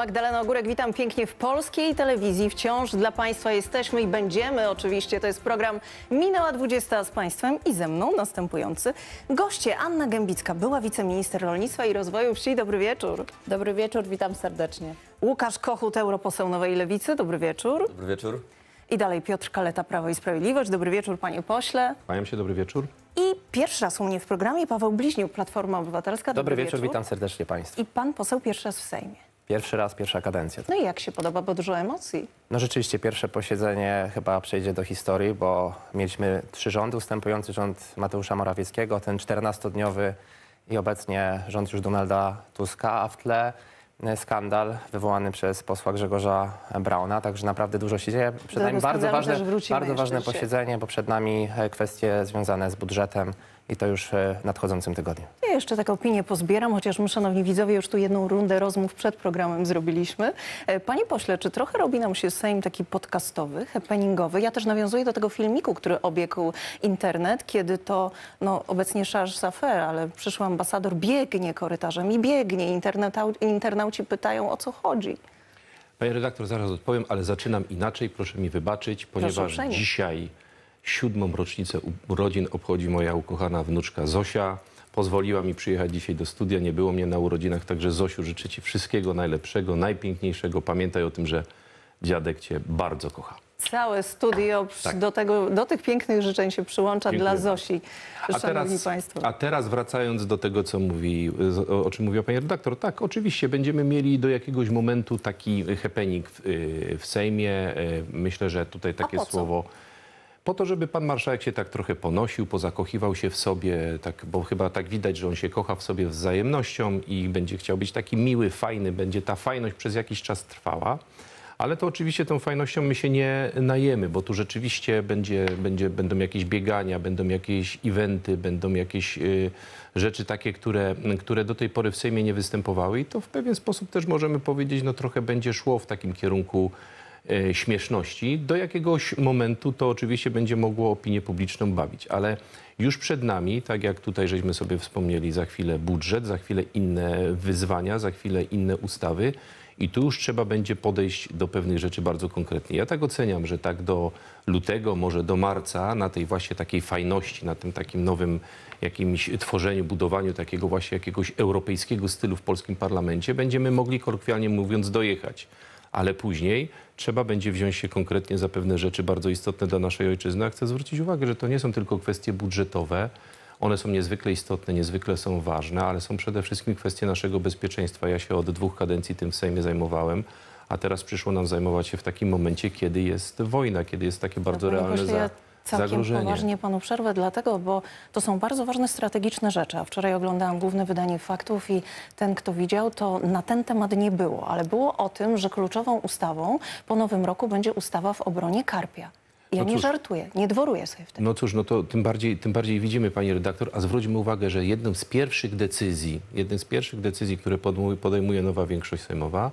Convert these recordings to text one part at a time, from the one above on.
Magdalena Ogórek, witam pięknie w polskiej telewizji. Wciąż dla Państwa jesteśmy i będziemy oczywiście. To jest program Minęła 20 z Państwem i ze mną następujący goście. Anna Gębicka, była wiceminister rolnictwa i rozwoju wsi. Dobry wieczór. Dobry wieczór, witam serdecznie. Łukasz Kochut, europoseł Nowej Lewicy. Dobry wieczór. Dobry wieczór. I dalej Piotr Kaleta, Prawo i Sprawiedliwość. Dobry wieczór, panie pośle. Kłaniam się, dobry wieczór. I pierwszy raz u mnie w programie Paweł Bliźniuk, Platforma Obywatelska. Dobry wieczór, witam serdecznie Państwa. I pan poseł pierwszy raz w Sejmie. Pierwszy raz, pierwsza kadencja. No i jak się podoba, bo dużo emocji. No rzeczywiście pierwsze posiedzenie chyba przejdzie do historii, bo mieliśmy trzy rządy, ustępujący rząd Mateusza Morawieckiego, ten 14-dniowy i obecnie rząd już Donalda Tuska, a w tle e, skandal wywołany przez posła Grzegorza Brauna, także naprawdę dużo się dzieje. Przed Do nami bardzo ważne, bardzo ważne posiedzenie, bo przed nami e, kwestie związane z budżetem i to już e, w nadchodzącym tygodniu. Ja jeszcze taką opinię pozbieram, chociaż my, szanowni widzowie, już tu jedną rundę rozmów przed programem zrobiliśmy. E, Panie pośle, czy trochę robi nam się Sejm taki podcastowy, happeningowy? Ja też nawiązuję do tego filmiku, który obiegł internet, kiedy to no, obecnie Charles Safer, ale przyszły ambasador biegnie korytarzem i biegnie. Internautau, internauci pytają, o co chodzi. Panie redaktor, zaraz odpowiem, ale zaczynam inaczej, proszę mi wybaczyć, ponieważ dzisiaj siódmą rocznicę urodzin obchodzi moja ukochana wnuczka Zosia. Pozwoliła mi przyjechać dzisiaj do studia, nie było mnie na urodzinach, także Zosiu życzę Ci wszystkiego najlepszego, najpiękniejszego. Pamiętaj o tym, że dziadek Cię bardzo kocha. Całe studio Tak. do, tego, do tych pięknych życzeń się przyłącza Dziękuję dla Zosi. A teraz, Państwo. a teraz wracając do tego, co mówi, o, o czym mówiła pani redaktor. Tak, oczywiście będziemy mieli do jakiegoś momentu taki happening w, y, w Sejmie. Y, Myślę, że tutaj takie po co? Po to, żeby pan marszałek się tak trochę ponosił, pozakochiwał się w sobie, tak, bo chyba tak widać, że on się kocha w sobie wzajemnością i będzie chciał być taki miły, fajny, będzie ta fajność przez jakiś czas trwała. Ale to oczywiście tą fajnością my się nie najemy, bo tu rzeczywiście będzie, będzie, będą jakieś biegania, będą jakieś eventy, będą jakieś y, rzeczy takie, które, które do tej pory w Sejmie nie występowały i to w pewien sposób też możemy powiedzieć, no trochę będzie szło w takim kierunku śmieszności. Do jakiegoś momentu to oczywiście będzie mogło opinię publiczną bawić, ale już przed nami, tak jak tutaj żeśmy sobie wspomnieli, za chwilę budżet, za chwilę inne wyzwania, za chwilę inne ustawy i tu już trzeba będzie podejść do pewnych rzeczy bardzo konkretnie. Ja tak oceniam, że tak do lutego, może do marca, na tej właśnie takiej fajności, na tym takim nowym jakimś tworzeniu, budowaniu takiego właśnie jakiegoś europejskiego stylu w polskim parlamencie, będziemy mogli kolokwialnie mówiąc dojechać ale później trzeba będzie wziąć się konkretnie za pewne rzeczy bardzo istotne dla naszej ojczyzny. A chcę zwrócić uwagę, że to nie są tylko kwestie budżetowe. One są niezwykle istotne, niezwykle są ważne, ale są przede wszystkim kwestie naszego bezpieczeństwa. Ja się od dwóch kadencji tym w Sejmie zajmowałem, a teraz przyszło nam zajmować się w takim momencie, kiedy jest wojna, kiedy jest takie bardzo Panie realne za, całkiem zagrożenie. poważnie panu przerwę, dlatego, bo to są bardzo ważne strategiczne rzeczy. A wczoraj oglądałam główne wydanie faktów i ten, kto widział, to na ten temat nie było, ale było o tym, że kluczową ustawą po nowym roku będzie ustawa w obronie Karpia. Ja No nie cóż. żartuję, nie dworuję sobie w tym. No cóż, no to tym bardziej, tym bardziej widzimy, pani redaktor, a zwróćmy uwagę, że jedną z pierwszych decyzji, jedną z pierwszych decyzji, które podejmuje nowa większość sejmowa,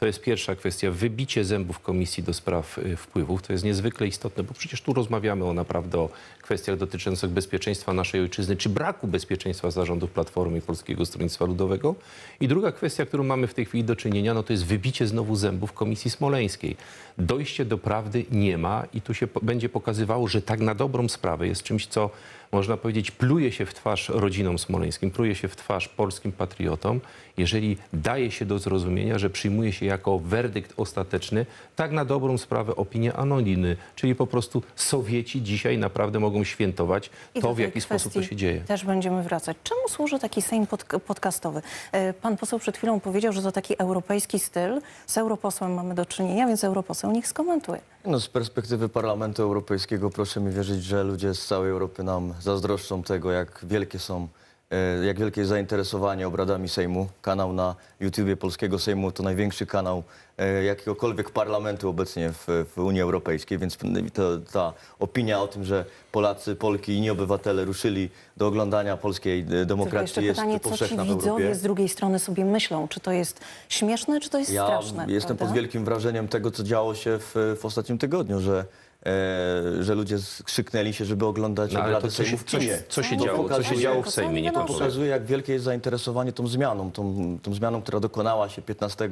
to jest pierwsza kwestia, wybicie zębów Komisji do Spraw y, Wpływów. To jest niezwykle istotne, bo przecież tu rozmawiamy o naprawdę o kwestiach dotyczących bezpieczeństwa naszej ojczyzny, czy braku bezpieczeństwa zarządów Platformy i Polskiego Stronnictwa Ludowego. I druga kwestia, którą mamy w tej chwili do czynienia, no to jest wybicie znowu zębów Komisji Smoleńskiej. Dojście do prawdy nie ma i tu się będzie pokazywało, że tak na dobrą sprawę jest czymś, co można powiedzieć, pluje się w twarz rodzinom smoleńskim, pluje się w twarz polskim patriotom, jeżeli daje się do zrozumienia, że przyjmuje się jako werdykt ostateczny tak na dobrą sprawę opinię anonimy, czyli po prostu Sowieci dzisiaj naprawdę mogą świętować I to, w jaki sposób to się dzieje. Też będziemy wracać. Czemu służy taki Sejm pod, podcastowy? E, Pan poseł przed chwilą powiedział, że to taki europejski styl. Z europosłem mamy do czynienia, więc europoseł niech skomentuje. No, z perspektywy Parlamentu Europejskiego proszę mi wierzyć, że ludzie z całej Europy nam zazdroszczą tego, jak wielkie są, e, jak wielkie jest zainteresowanie obradami Sejmu. Kanał na YouTubie Polskiego Sejmu to największy kanał e, jakiegokolwiek parlamentu obecnie w, w Unii Europejskiej, więc to, ta opinia o tym, że Polacy, Polki i inni obywatele ruszyli do oglądania polskiej e, Tylko jeszcze demokracji jest pytanie, co ci powszechna w Europie. widzowie z drugiej strony sobie myślą? Czy to jest śmieszne, czy to jest Ja straszne? jestem prawda? pod wielkim wrażeniem tego, co działo się w, w ostatnim tygodniu, że e, że ludzie skrzyknęli się, żeby oglądać No, ale to co się, Sejmu w co, kinie. się- co się To działo? Co się pokazuje- działo w Sejmie? Nie To pokazuje, jak wielkie jest zainteresowanie tą zmianą, tą, tą zmianą, która dokonała się 15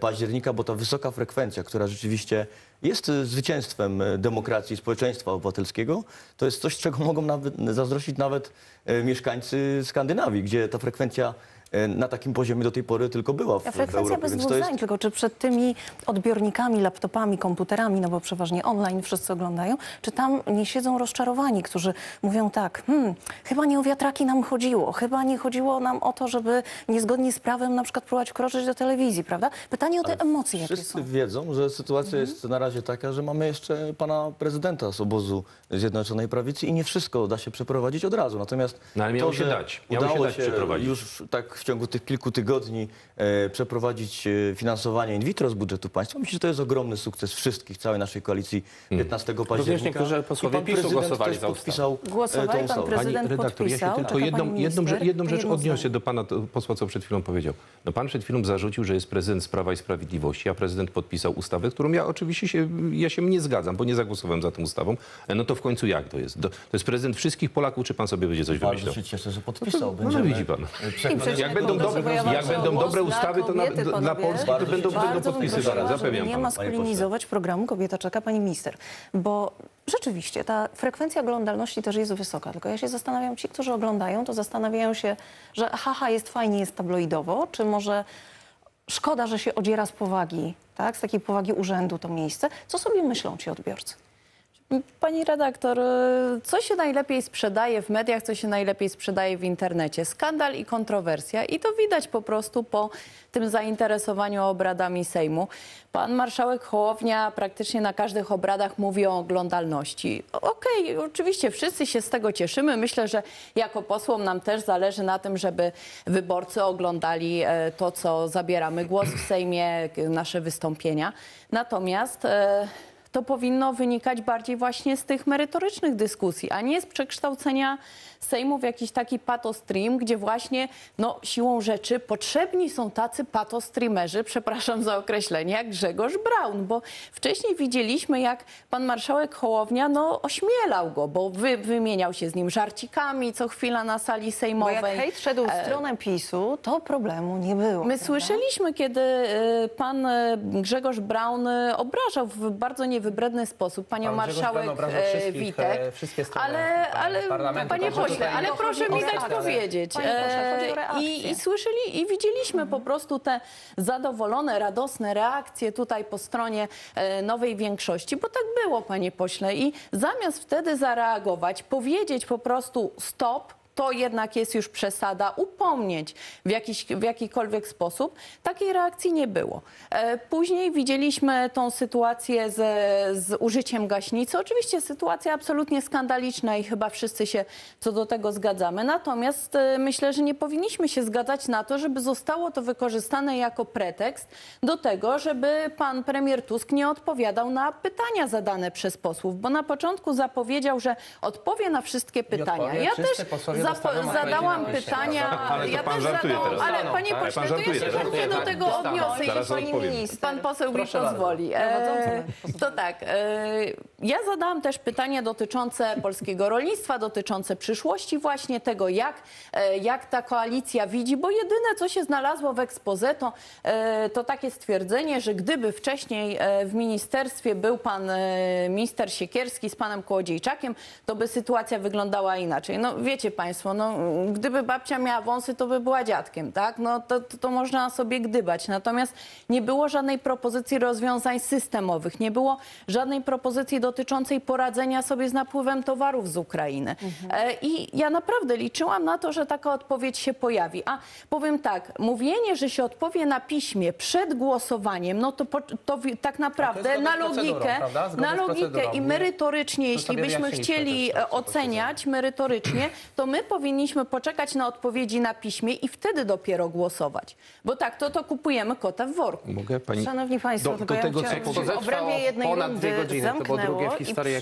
października, bo ta wysoka frekwencja, która rzeczywiście jest e, zwycięstwem e, demokracji i społeczeństwa obywatelskiego, to jest coś, czego mogą nawet, zazdrościć nawet e, mieszkańcy Skandynawii, gdzie ta frekwencja e, na takim poziomie do tej pory tylko była w, A w frekwencja Europie. bez dwóch jest tylko czy przed tymi odbiornikami, laptopami, komputerami, no bo przeważnie online wszyscy oglądają, czy tam nie siedzą rozczarowani, którzy mówią tak, hmm, chyba nie o wiatraki nam chodziło, chyba nie chodziło nam o to, żeby niezgodnie z prawem na przykład próbować wkroczyć do telewizji, prawda? Pytanie o te emocje, jakie Wszyscy są. wiedzą, że sytuacja Mhm. jest na razie taka, że mamy jeszcze pana prezydenta z obozu Zjednoczonej Prawicy i nie wszystko da się przeprowadzić od razu. Natomiast No, ale miało to, się dać. Miało się udało dać przeprowadzić. już tak w ciągu tych kilku tygodni e, przeprowadzić e, finansowanie in vitro z budżetu państwa, myślę, że to jest ogromny sukces wszystkich, całej naszej koalicji Hmm. 15 października. niektórzy posłowie I pan PiSu głosowali też za ustawą. podpisał e, Głosowali, tą pan ustawę. prezydent Pani redaktor, ja się podpisał, tylko jedną, jedną, jedną to rzecz odniosę do pana to- posła, co przed chwilą powiedział. No pan przed chwilą zarzucił, że jest prezydent z Prawa i Sprawiedliwości, a prezydent podpisał ustawę, którą ja oczywiście się, ja się nie zgadzam, bo nie zagłosowałem za tą ustawą. E, No to w końcu jak to jest? To, to jest prezydent wszystkich Polaków, czy pan sobie będzie coś Bardzo wymyślał? się cieszę, że podpisał. No, no Będziemy- widzi pan. przecież Jak będą, wojewodzie, jak będą dobre ustawy, to na, kobiety, dla panowie. Polski to Bardzo będą, się będą Bardzo bym podpisywane, prosiła, żeby zapewniam nie pana. maskulinizować programu Kobieta czeka, pani minister. Bo rzeczywiście ta frekwencja oglądalności też jest wysoka. Tylko ja się zastanawiam, ci, którzy oglądają, to zastanawiają się, że haha, jest fajnie, jest tabloidowo, czy może szkoda, że się odziera z powagi, tak? z takiej powagi urzędu to miejsce. Co sobie myślą ci odbiorcy? Pani redaktor, y, co się najlepiej sprzedaje w mediach, co się najlepiej sprzedaje w internecie? Skandal i kontrowersja. I to widać po prostu po tym zainteresowaniu obradami Sejmu. Pan marszałek Hołownia praktycznie na każdych obradach mówi o oglądalności. Okej, oczywiście wszyscy się z tego cieszymy. Myślę, że jako posłom nam też zależy na tym, żeby wyborcy oglądali e, to, co zabieramy głos w Sejmie, nasze wystąpienia. Natomiast... to powinno wynikać bardziej właśnie z tych merytorycznych dyskusji, a nie z przekształcenia Sejmu w jakiś taki patostream, gdzie właśnie no, siłą rzeczy potrzebni są tacy patostreamerzy, przepraszam za określenie, jak Grzegorz Braun, bo wcześniej widzieliśmy, jak pan marszałek Hołownia no, ośmielał go, bo wy, wymieniał się z nim żarcikami co chwila na sali Bo sejmowej. jak hejt szedł w stronę PiSu, to problemu nie było. My prawda? słyszeliśmy, kiedy y, pan y, Grzegorz Braun obrażał w bardzo niewybredny sposób panią Pan marszałek e, wszystkich, Witek. e, wszystkie strony ale, ale parlamentu. panie Proszę pośle, ale proszę mi dać powiedzieć. E. I, I słyszeli i widzieliśmy po prostu te zadowolone, radosne reakcje tutaj po stronie e, nowej większości, bo tak było, panie pośle. I zamiast wtedy zareagować, powiedzieć po prostu stop, to jednak jest już przesada, upomnieć w, jakiś, w jakikolwiek sposób. Takiej reakcji nie było. E, Później widzieliśmy tą sytuację z, z użyciem gaśnicy. Oczywiście sytuacja absolutnie skandaliczna i chyba wszyscy się co do tego zgadzamy. Natomiast e, myślę, że nie powinniśmy się zgadzać na to, żeby zostało to wykorzystane jako pretekst do tego, żeby pan premier Tusk nie odpowiadał na pytania zadane przez posłów, bo na początku zapowiedział, że odpowie na wszystkie pytania. Ja też zapo- zadałam pytania. Ale to ja pan też żartuje zadałam, teraz. ale panie Ale pośle, pan to ja żartuje się teraz. chętnie do tego Dostaną. odniosę, Zaraz jeśli odpowiem. pan poseł mi Proszę bardzo. pozwoli. E, to tak, e, ja zadałam też pytanie dotyczące polskiego rolnictwa, dotyczące przyszłości właśnie tego, jak, e, jak ta koalicja widzi, bo jedyne, co się znalazło w ekspoze, to, e, to takie stwierdzenie, że gdyby wcześniej e, w ministerstwie był pan e, minister Siekierski z panem Kołodziejczakiem, to by sytuacja wyglądała inaczej. No wiecie państwo, no, gdyby babcia miała wąsy, to by była dziadkiem, tak? No to, to, to można sobie gdybać. Natomiast nie było żadnej propozycji rozwiązań systemowych, nie było żadnej propozycji dotyczącej poradzenia sobie z napływem towarów z Ukrainy. E, I ja naprawdę liczyłam na to, że taka odpowiedź się pojawi. A powiem tak, mówienie, że się odpowie na piśmie przed głosowaniem, no to, po, to wi- tak naprawdę na logikę, na logikę i Nie- merytorycznie, To jeśli byśmy chcieli e, oceniać merytorycznie, to my powinniśmy poczekać na odpowiedzi na piśmie i wtedy dopiero głosować. Bo tak, to to kupujemy kota w worku. Mogę pani... Szanowni Państwo, do, tylko do ja tego, co chciałam, żeby w obrębie jednej ponad rundy dwie godziny, to było zamknęła drugie w i historii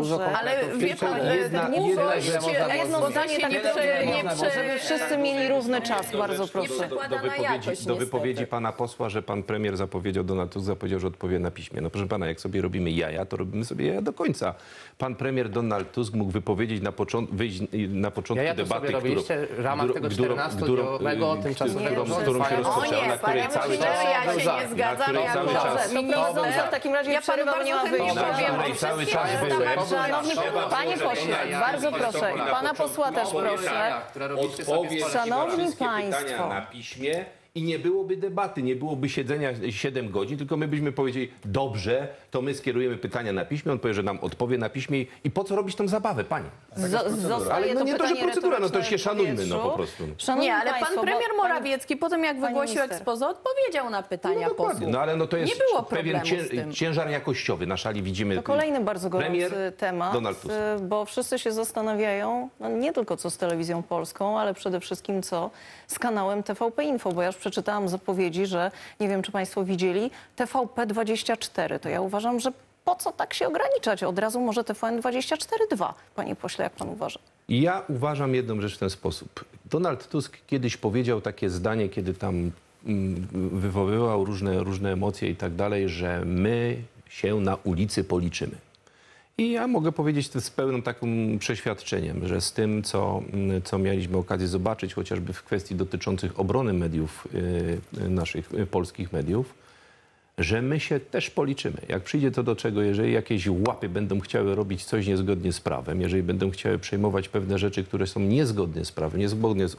że... Ale wie pan, jedna- nie jedna jedno zdanie tak nie prze, nie prze, żeby wszyscy mieli równy czas, bardzo proszę. Nie do na wypowiedzi, do wypowiedzi pana posła, że pan premier zapowiedział, Donald Tusk zapowiedział, że odpowie na piśmie. No proszę pana, jak sobie robimy jaja, to robimy sobie jaja do końca. Pan premier Donald Tusk mógł wypowiedzieć na, począt, wyjść na początku Ja, debaty, sobie w ramach tego 14-dniowego y, tymczasowego którą, rządu którą się rozpoczęła, nie, na której panie cały pośle, czas... ja się nie zgadzam. Ja cały uważam, czas... to Prowadząca w takim razie Ja panu przerwa nie ma wyjścia. cały czas Trzeba panie pośle, bardzo proszę, pana posła też proszę. Szanowni na wszystkie państwo. pytania na piśmie i nie byłoby debaty, nie byłoby siedzenia 7 godzin, tylko my byśmy powiedzieli, dobrze, to my skierujemy pytania na piśmie, on powie, że nam odpowie na piśmie i- po co robić tą zabawę, Zostaje Ale no to nie to, że procedura, no to się szanujmy, no, po prostu. Szanowni Nie, ale pan państwo, bo premier pani- Morawiecki po tym, jak Pani wygłosił expose, odpowiedział na pytania No posłów. no ale no to jest Nie było pewien ciężar jakościowy. Na szali widzimy To kolejny bardzo gorący premier temat, Donald Tusk. y, bo wszyscy się zastanawiają, no nie tylko co z telewizją polską, ale przede wszystkim co z kanałem TVP Info, bo ja już przeczytałam zapowiedzi, że nie wiem, czy Państwo widzieli, TVP24, to ja uważam, że po co tak się ograniczać? Od razu może TVN24.2, panie pośle, jak pan uważa? Ja uważam jedną rzecz w ten sposób. Donald Tusk kiedyś powiedział takie zdanie, kiedy tam mm, wywoływał różne, różne emocje i tak dalej, że my się na ulicy policzymy. I ja mogę powiedzieć to z pełnym takim przeświadczeniem, że z tym, co, mm, co mieliśmy okazję zobaczyć, chociażby w kwestii dotyczących obrony mediów, y, y, naszych y, polskich mediów, że my się też policzymy. Jak przyjdzie to do czego, jeżeli jakieś łapy będą chciały robić coś niezgodnie z prawem, jeżeli będą chciały przejmować pewne rzeczy, które są niezgodne z prawem, niezgodne z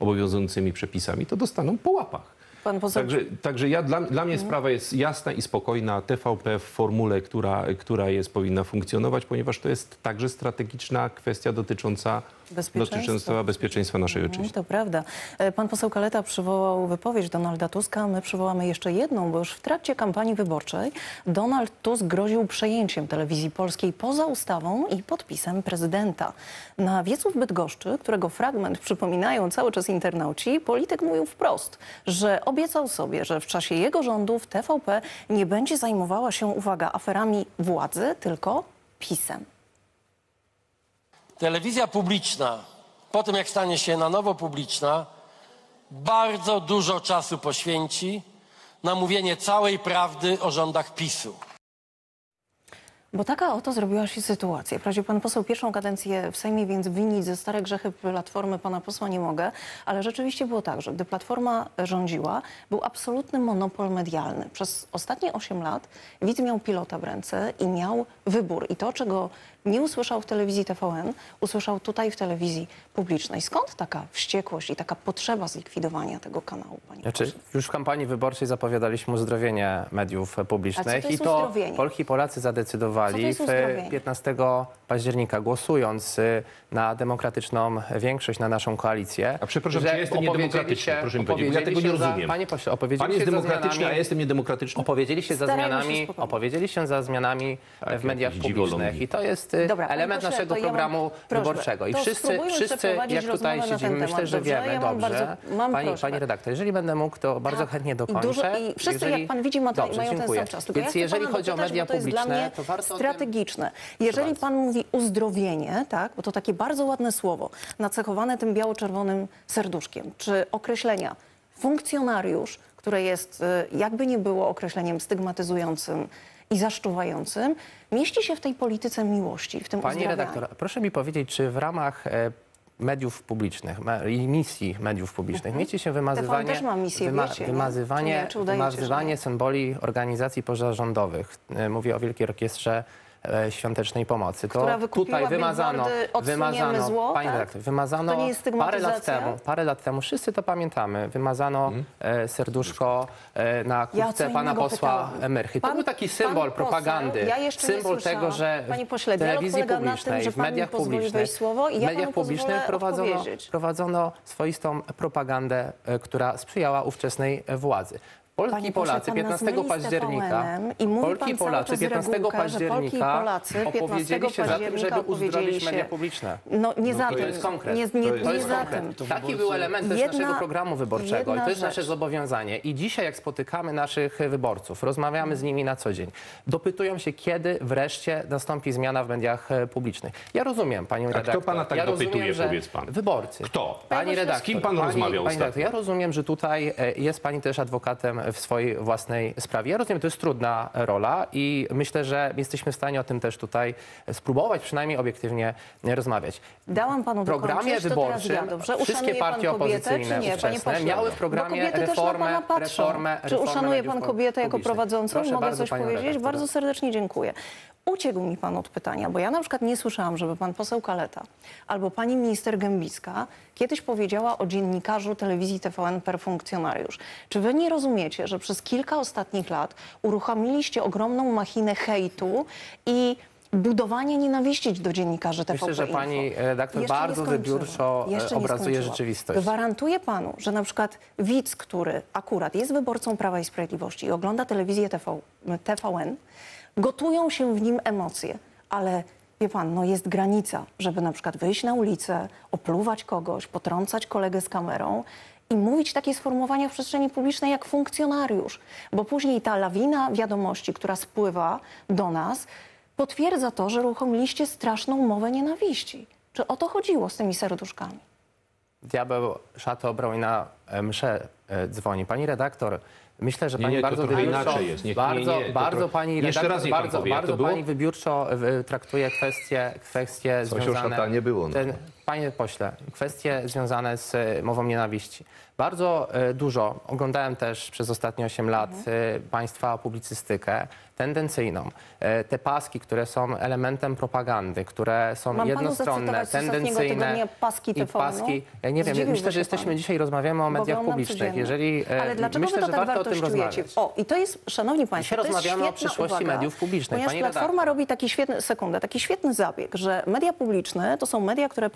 obowiązującymi przepisami, to dostaną po łapach. Pan poseł, Także, także ja, dla, dla mnie sprawa jest jasna i spokojna. TVP w formule, która, która jest, powinna funkcjonować, ponieważ to jest także strategiczna kwestia dotycząca Bezpieczeństwa. bezpieczeństwa naszej Mm, ojczyzny. To prawda. E, Pan poseł Kaleta przywołał wypowiedź Donalda Tuska. My przywołamy jeszcze jedną, bo już w trakcie kampanii wyborczej Donald Tusk groził przejęciem telewizji polskiej poza ustawą i podpisem prezydenta. Na wiecu w Bydgoszczy, którego fragment przypominają cały czas internauci, polityk mówił wprost, że obiecał sobie, że w czasie jego rządów TVP nie będzie zajmowała się, uwaga, aferami władzy, tylko PiSem. Telewizja publiczna, po tym jak stanie się na nowo publiczna, bardzo dużo czasu poświęci na mówienie całej prawdy o rządach PiSu. Bo taka oto zrobiła się sytuacja. Wprawdzie pan poseł pierwszą kadencję w Sejmie, więc winić ze stare grzechy Platformy pana posła nie mogę, ale rzeczywiście było tak, że gdy Platforma rządziła, był absolutny monopol medialny. Przez ostatnie 8 lat widz miał pilota w ręce i miał wybór. I to, czego nie usłyszał w telewizji TVN, usłyszał tutaj w telewizji publicznej. Skąd taka wściekłość i taka potrzeba zlikwidowania tego kanału, panie Znaczy, już w kampanii wyborczej zapowiadaliśmy uzdrowienie mediów A publicznych co to i to? Polki i Polacy Co to zadecydowali uzdrowienie? 15 października, głosując y, na demokratyczną większość, na naszą koalicję. A przepraszam, że czy ja jestem niedemokratyczny? się- Proszę mi powiedzieć, ja tego nie się za- rozumiem. Panie pośle, opowiedzieli Pan jest się za demokratyczny, a zmianami- ja jestem niedemokratyczny? Opowiedzieli się za Starajmy się zmianami, spokojnie. opowiedzieli się za zmianami Tak, w mediach publicznych i to jest y, Dobra, element pośle, naszego ja mam programu prośbę. wyborczego. I wszyscy, wszyscy jak tutaj ten siedzimy, myślę, temat, że wiemy Ja mam dobrze. bardzo- mam pani, prośbę. pani redaktor, jeżeli będę mógł, to bardzo Tak. chętnie I dokończę. dużo- i wszyscy, jak pan widzi, ma- Dobrze, mają ten dziękuję. sam czas. Tylko Więc ja jeżeli chodzi o media to jest publiczne, to warto strategiczne. Jeżeli pan mówi uzdrowienie, tak, bo to takie bardzo ładne słowo, nacechowane tym biało-czerwonym serduszkiem, czy określenia funkcjonariusz, które jest y, jakby nie było określeniem stygmatyzującym i zaszczuwającym, mieści się w tej polityce miłości, w tym Pani redaktor, proszę mi powiedzieć, czy w ramach e, mediów publicznych me, i misji mediów publicznych mieści się wymazywanie, Mhm. też ma misję, wiecie, nie? Czy wymazywanie, nie? Czy że wymazywanie nie? symboli organizacji pozarządowych. E, Mówię o Wielkiej Orkiestrze e, Świątecznej Pomocy. To Która wykupiła tutaj wymazano, billboardy "Odsuniemy wymazano, zło", pani tak? redaktor, wymazano To nie jest parę lat stygmatyzacja? temu, parę lat temu, wszyscy to pamiętamy, wymazano Mhm. e, serduszko e, na kurtce co pana innego posła pytałam. Myrchy. To Pan- był taki pan symbol poseł, propagandy, ja jeszcze nie symbol słyszałam. tego, że Panie w pośle, dialog telewizji polega na tym, publicznej, że w pan mi mediach pozwoli publicznych, wejść słowo i ja w mediach panu publicznych pozwolę prowadzono, odpowiedzieć. prowadzono swoistą propagandę, e, która sprzyjała ówczesnej e, władzy. Polki Panie Polacy pan 15 nas myli z października. I mówi Polki pan Polacy czas 15 regułkę, że Polki i października Polacy 15 opowiedzieli się za tym, żeby uzdrowić się- media publiczne. No nie za to tym. jest konkret. Nie, nie, To nie, jest- To jest za konkret. tym. Taki był element też naszego programu wyborczego i to jest nasze rzecz. zobowiązanie. I dzisiaj jak spotykamy naszych wyborców, rozmawiamy z nimi na co dzień, dopytują się, kiedy wreszcie nastąpi zmiana w mediach publicznych. Ja rozumiem panią kto redaktor. pana tak ja rozumiem, dopytuje, że powiedz pan? Wyborcy. Kto? Pani redaktor. Z kim pan pani, rozmawiał pani redaktor, Ja rozumiem, że tutaj e, jest pani też adwokatem w swojej własnej sprawie. Ja rozumiem, to jest trudna rola i myślę, że jesteśmy w stanie o tym też tutaj spróbować przynajmniej obiektywnie rozmawiać. Dałam panu W programie dokończyć, to teraz wyborczym ja. Dobrze, wszystkie partie kobietę, opozycyjne nie, ówczesne miały w programie reformę- patrzą. reformę- Czy reformę uszanuje pan kobietę jako publicznych? prowadzącą? Proszę Mogę bardzo, coś powiedzieć? redaktor. Bardzo serdecznie dziękuję. Uciekł mi pan od pytania, bo ja na przykład nie słyszałam, żeby pan poseł Kaleta albo pani minister Gębicka kiedyś powiedziała o dziennikarzu telewizji TVN per funkcjonariusz. Czy wy nie rozumiecie, że przez kilka ostatnich lat uruchomiliście ogromną machinę hejtu i budowania nienawiści do dziennikarzy TVP Myślę, że pani redaktor Jeszcze bardzo wybiórczo, e, obrazuje rzeczywistość. Gwarantuję panu, że na przykład widz, który akurat jest wyborcą Prawa i Sprawiedliwości i ogląda telewizję TV, TVN, gotują się w nim emocje, ale wie pan, no jest granica, żeby na przykład wyjść na ulicę, opluwać kogoś, potrącać kolegę z kamerą i mówić takie sformułowania w przestrzeni publicznej jak funkcjonariusz, bo później ta lawina wiadomości, która spływa do nas, potwierdza to, że uruchomiliście straszną mowę nienawiści. Czy o to chodziło z tymi serduszkami? Diabeł szatę obrał i na e, mszę e, dzwoni. Pani redaktor, myślę, że Nie, pani nie, to bardzo wybiórczo, inaczej jest. Niech- bardzo, nie, nie, to bardzo trochę- pani redaktor, raz bardzo, powie, bardzo to pani wybiórczo e, traktuje kwestie, kwestie o związane... szatanie było, no. Ten, panie pośle, kwestie związane z e, mową nienawiści. Bardzo e, dużo, oglądałem też przez ostatnie 8 lat e, państwa publicystykę tendencyjną. Te paski, które są elementem propagandy, które są Mam jednostronne, tendencyjne paski i TVN-u? paski. Ja nie wiem, myślę, że jesteśmy pan. dzisiaj rozmawiamy o mediach publicznych. codziennie. Jeżeli Ale dlaczego myślę, wy to tak warto o tym rozmawiać. O, i to jest, szanowni państwo, to jest rozmawiamy o przyszłości uwaga, mediów publicznych. Ponieważ Pani Platforma redaktor. robi taki świetny, sekundę, taki świetny zabieg, że media publiczne to są media, które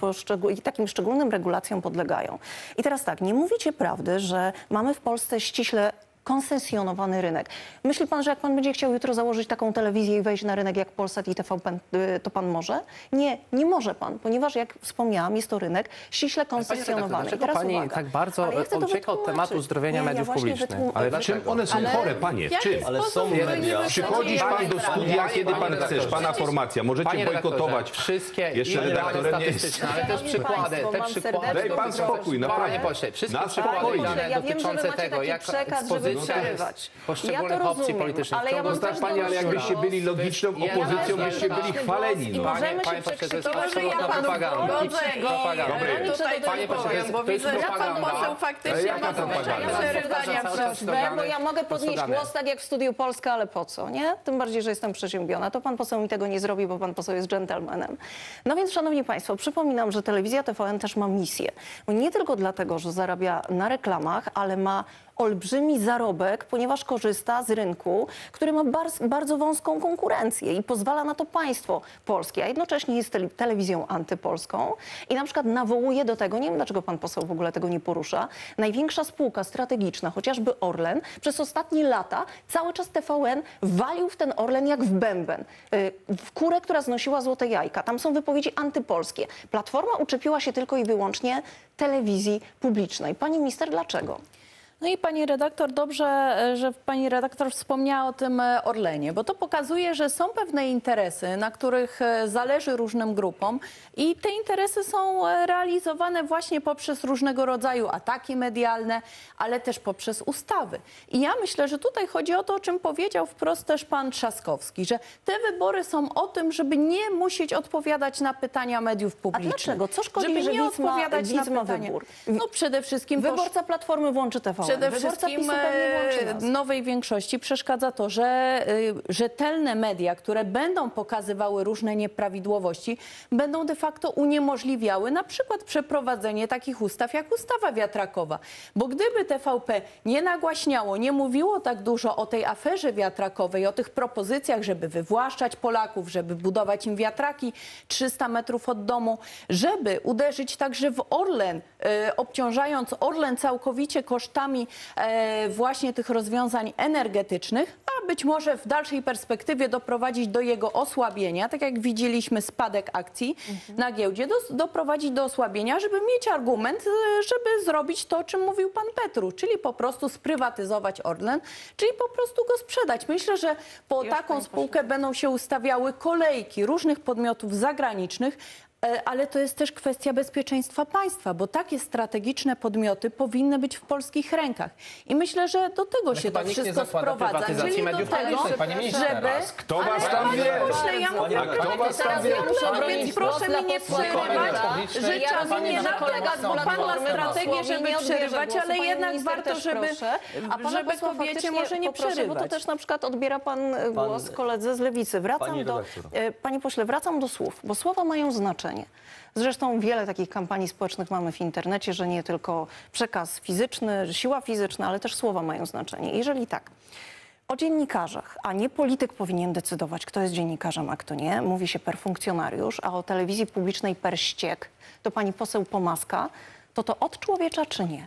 i takim szczególnym regulacjom podlegają. I teraz tak, nie mówicie prawdy, że mamy w Polsce ściśle konsesjonowany rynek. Myśli pan, że jak pan będzie chciał jutro założyć taką telewizję i wejść na rynek jak Polsat i TVP, y, to pan może? Nie, nie może pan, ponieważ jak wspomniałam, jest to rynek ściśle dlaczego teraz pani uwaga. tak bardzo ja ucieka od tematu uzdrowienia Nie, ja mediów właśnie publicznych? wytłum- Ale w Dlaczego? czym one są Ale chore, panie? czym? Ale są media. Przychodzisz pan do studia, kiedy pan chcesz, pana formacja. Możecie bojkotować. Wszystkie Jeszcze redaktorem nie jest. ale też przykłady, te przykłady. Daj pan spokój, naprawdę. Panie pośle, wszystkie Na przykłady Ja dotyczące tego, jak przekaz, ekspozycja przerywać. poszczególnych Ja to opcji rozumiem, politycznych. ale ja mam też tak, do Panie, ale jakbyście byli logiczną Ja opozycją, też byście byli chwaleni. No. możemy Panie- panie się. To, że ja panu propaganda. Propaganda. i Dobry. tutaj Panie powiem, bo to jest widzę, że pan poseł faktycznie ma zwyczaj przerywania slogany. Bo ja mogę podnieść głos tak jak w Studiu Polska, ale po co, nie? Tym bardziej, że jestem przeziębiona. To pan poseł mi tego nie zrobi, bo pan poseł jest dżentelmenem. No więc, szanowni państwo, przypominam, że telewizja TVN też ma misję. Bo nie tylko dlatego, że zarabia na reklamach, ale ma olbrzymi zarobek, ponieważ korzysta z rynku, który ma bar- bardzo wąską konkurencję i pozwala na to państwo polskie, a jednocześnie jest tele- telewizją antypolską i na przykład nawołuje do tego, nie wiem dlaczego pan poseł w ogóle tego nie porusza, największa spółka strategiczna, chociażby Orlen, przez ostatnie lata cały czas TVN walił w ten Orlen jak w bęben, y, w kurę, która znosiła złote jajka. Tam są wypowiedzi antypolskie. Platforma uczepiła się tylko i wyłącznie telewizji publicznej. Pani minister, dlaczego? No i pani redaktor, dobrze, e, że pani redaktor wspomniała o tym e, Orlenie, bo to pokazuje, że są pewne interesy, na których e, zależy różnym grupom i te interesy są realizowane właśnie poprzez różnego rodzaju ataki medialne, ale też poprzez ustawy. I ja myślę, że tutaj chodzi o to, o czym powiedział wprost też pan Trzaskowski, że te wybory są o tym, żeby nie musieć odpowiadać na pytania mediów publicznych. dlaczego? Co szkodzi, żeby że nie widz ma- odpowiadać widz na ma pytania. wybór? No przede wszystkim Wyborca Platformy włączy TVN. Przede wszystkim e, nowej większości przeszkadza to, że y, rzetelne media, które będą pokazywały różne nieprawidłowości, będą de facto uniemożliwiały na przykład przeprowadzenie takich ustaw jak ustawa wiatrakowa. Bo gdyby TVP nie nagłaśniało, nie mówiło tak dużo o tej aferze wiatrakowej, o tych propozycjach, żeby wywłaszczać Polaków, żeby budować im wiatraki 300 metrów od domu, żeby uderzyć także w Orlen, e, obciążając Orlen całkowicie kosztami e, właśnie tych rozwiązań energetycznych, a być może w dalszej perspektywie doprowadzić do jego osłabienia, tak jak widzieliśmy spadek akcji na giełdzie, do, doprowadzić do osłabienia, żeby mieć argument, e, żeby zrobić to, o czym mówił pan Petru, czyli po prostu sprywatyzować Orlen, czyli po prostu go sprzedać. Myślę, że po Już, taką spółkę będą się ustawiały kolejki różnych podmiotów zagranicznych, ale to jest też kwestia bezpieczeństwa państwa, bo takie strategiczne podmioty powinny być w polskich rękach. I myślę, że do tego się chyba to wszystko sprowadza. Czyli do tego, publicznych, panie ministrze. żeby... Kto was Ale, tam panie wie? pośle, ja mówię A kto was tam teraz wie? głos proszę mi nie przerywać. Życzę rozumiem, nie że na kolega z Pan ma strategię, żeby przerywać, ale jednak warto, żeby, żeby posła kobiecie może nie poproszę, Bo to przerywać. też na przykład odbiera pan e, głos koledze z Lewicy. Wracam do, e, panie pośle, wracam do słów, bo słowa mają znaczenie. Zresztą wiele takich kampanii społecznych mamy w internecie, że nie tylko przekaz fizyczny, siła fizyczna, ale też słowa mają znaczenie. Jeżeli tak, o dziennikarzach, a nie polityk powinien decydować, kto jest dziennikarzem, a kto nie. Mówi się per funkcjonariusz, a o telewizji publicznej per ściek. To pani poseł Pomaska. To to od człowiecza czy nie?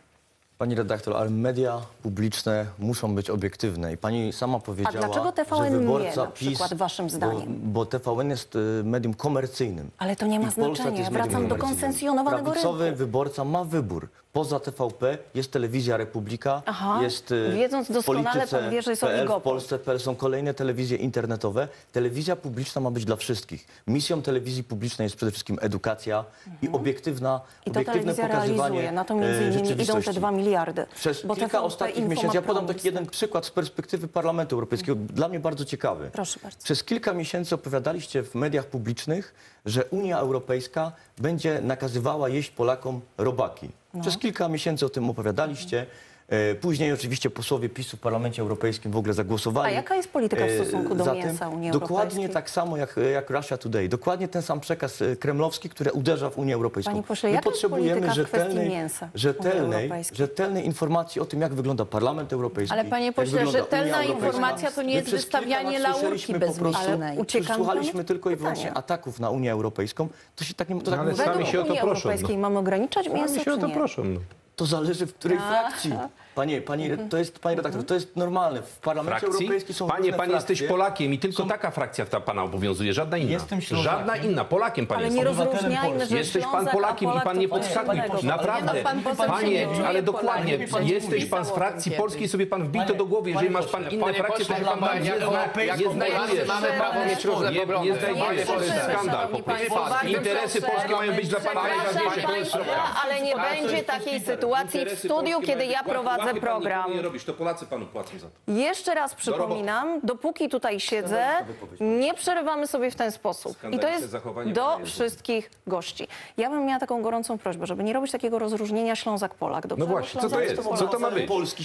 Pani redaktor, ale media publiczne muszą być obiektywne i pani sama powiedziała, dlaczego TVN że nie, wyborca na przykład, PiS, waszym zdaniem? Bo, bo TVN jest y, medium komercyjnym. Ale to nie ma I znaczenia. wracam do komercyjnym. koncesjonowanego Prawicowy rynku. wyborca ma wybór. Poza TVP jest telewizja Republika, Aha. jest y, Wiedząc w doskonale, polityce pan wie, że jest PL, w oligopol. Polsce PL są kolejne telewizje internetowe. Telewizja publiczna ma być dla wszystkich. Misją telewizji publicznej jest przede wszystkim edukacja i obiektywna, Mhm. I to obiektywne telewizja pokazywanie realizuje. Na to e, między innymi idą te rzeczywistości. dwa miliardy. Przez kilka ostatnich Info miesięcy, ja podam taki jeden przykład z perspektywy Parlamentu Europejskiego, dla mnie bardzo ciekawy. Proszę bardzo. Przez kilka miesięcy opowiadaliście w mediach publicznych, że Unia Europejska będzie nakazywała jeść Polakom robaki. No. Przez kilka miesięcy o tym opowiadaliście. E, Później oczywiście posłowie PiSu w Parlamencie Europejskim w ogóle zagłosowali. A jaka jest polityka w e, stosunku do za mięsa. Unii Dokładnie Europejskiej? tak samo jak, jak Russia Today. Dokładnie ten sam przekaz e, kremlowski, który uderza w Unię Europejską. Panie pośle, jaka jest potrzebujemy polityka w kwestii rzetelnej, mięsa Unii rzetelnej, Europejskiej? rzetelnej informacji o tym, jak wygląda Parlament Europejski. Ale panie jak pośle, wygląda rzetelna Unia Europejska. informacja to nie My jest przez kilka wystawianie lat laurki po prostu- bezmyślnej. Ale uciekam Słuchaliśmy tylko i pytania. wyłącznie ataków na Unię Europejską. To się tak nie to, tak ale nie sami Według się o to Unii proszą, Europejskiej no. mamy ograniczać mięso, Sami się o to nie? proszę. No. To zależy w której frakcji. Panie, panie, Mhm. to jest, panie redaktor, to jest normalne. W Parlamencie Frakcji? Europejskim są Panie, różne pan frakcje. jesteś Polakiem i tylko taka frakcja ta pana obowiązuje, żadna inna. Jestem Ślązakiem. Żadna inna. Polakiem pan Ale jest. nie obywatelem rozróżniajmy, Polski. że Jesteś pan Ślązak, a Polakiem i Polak pan nie coś innego. Naprawdę. Nie, no, pan poseł się Panie, nie ale dokładnie. Jesteś pan z frakcji polskiej, sobie pan wbij to do głowy. Jeżeli masz pan inne Panie frakcje, to pośle, się pan tam nie jak zna- nie znajdujesz. mamy prawo mieć różne Nie, poglądy. nie znajdujesz. To jest skandal po prostu. Interesy polskie mają być dla pana Przepraszam najważniejsze. To jest państwa, ale nie będzie takiej sytuacji w studiu, kiedy ja prowadzę program. Nie robisz, to Polacy panu płacą za to. Jeszcze raz przypominam, dopóki tutaj siedzę, nie przerywamy sobie w ten sposób. I to Skandaliczne jest zachowanie do wszystkich gości. Ja bym miała taką gorącą prośbę, żeby nie robić takiego rozróżnienia Ślązak-Polak. Dobrze? No właśnie, co to jest? Co to ma być? Polski,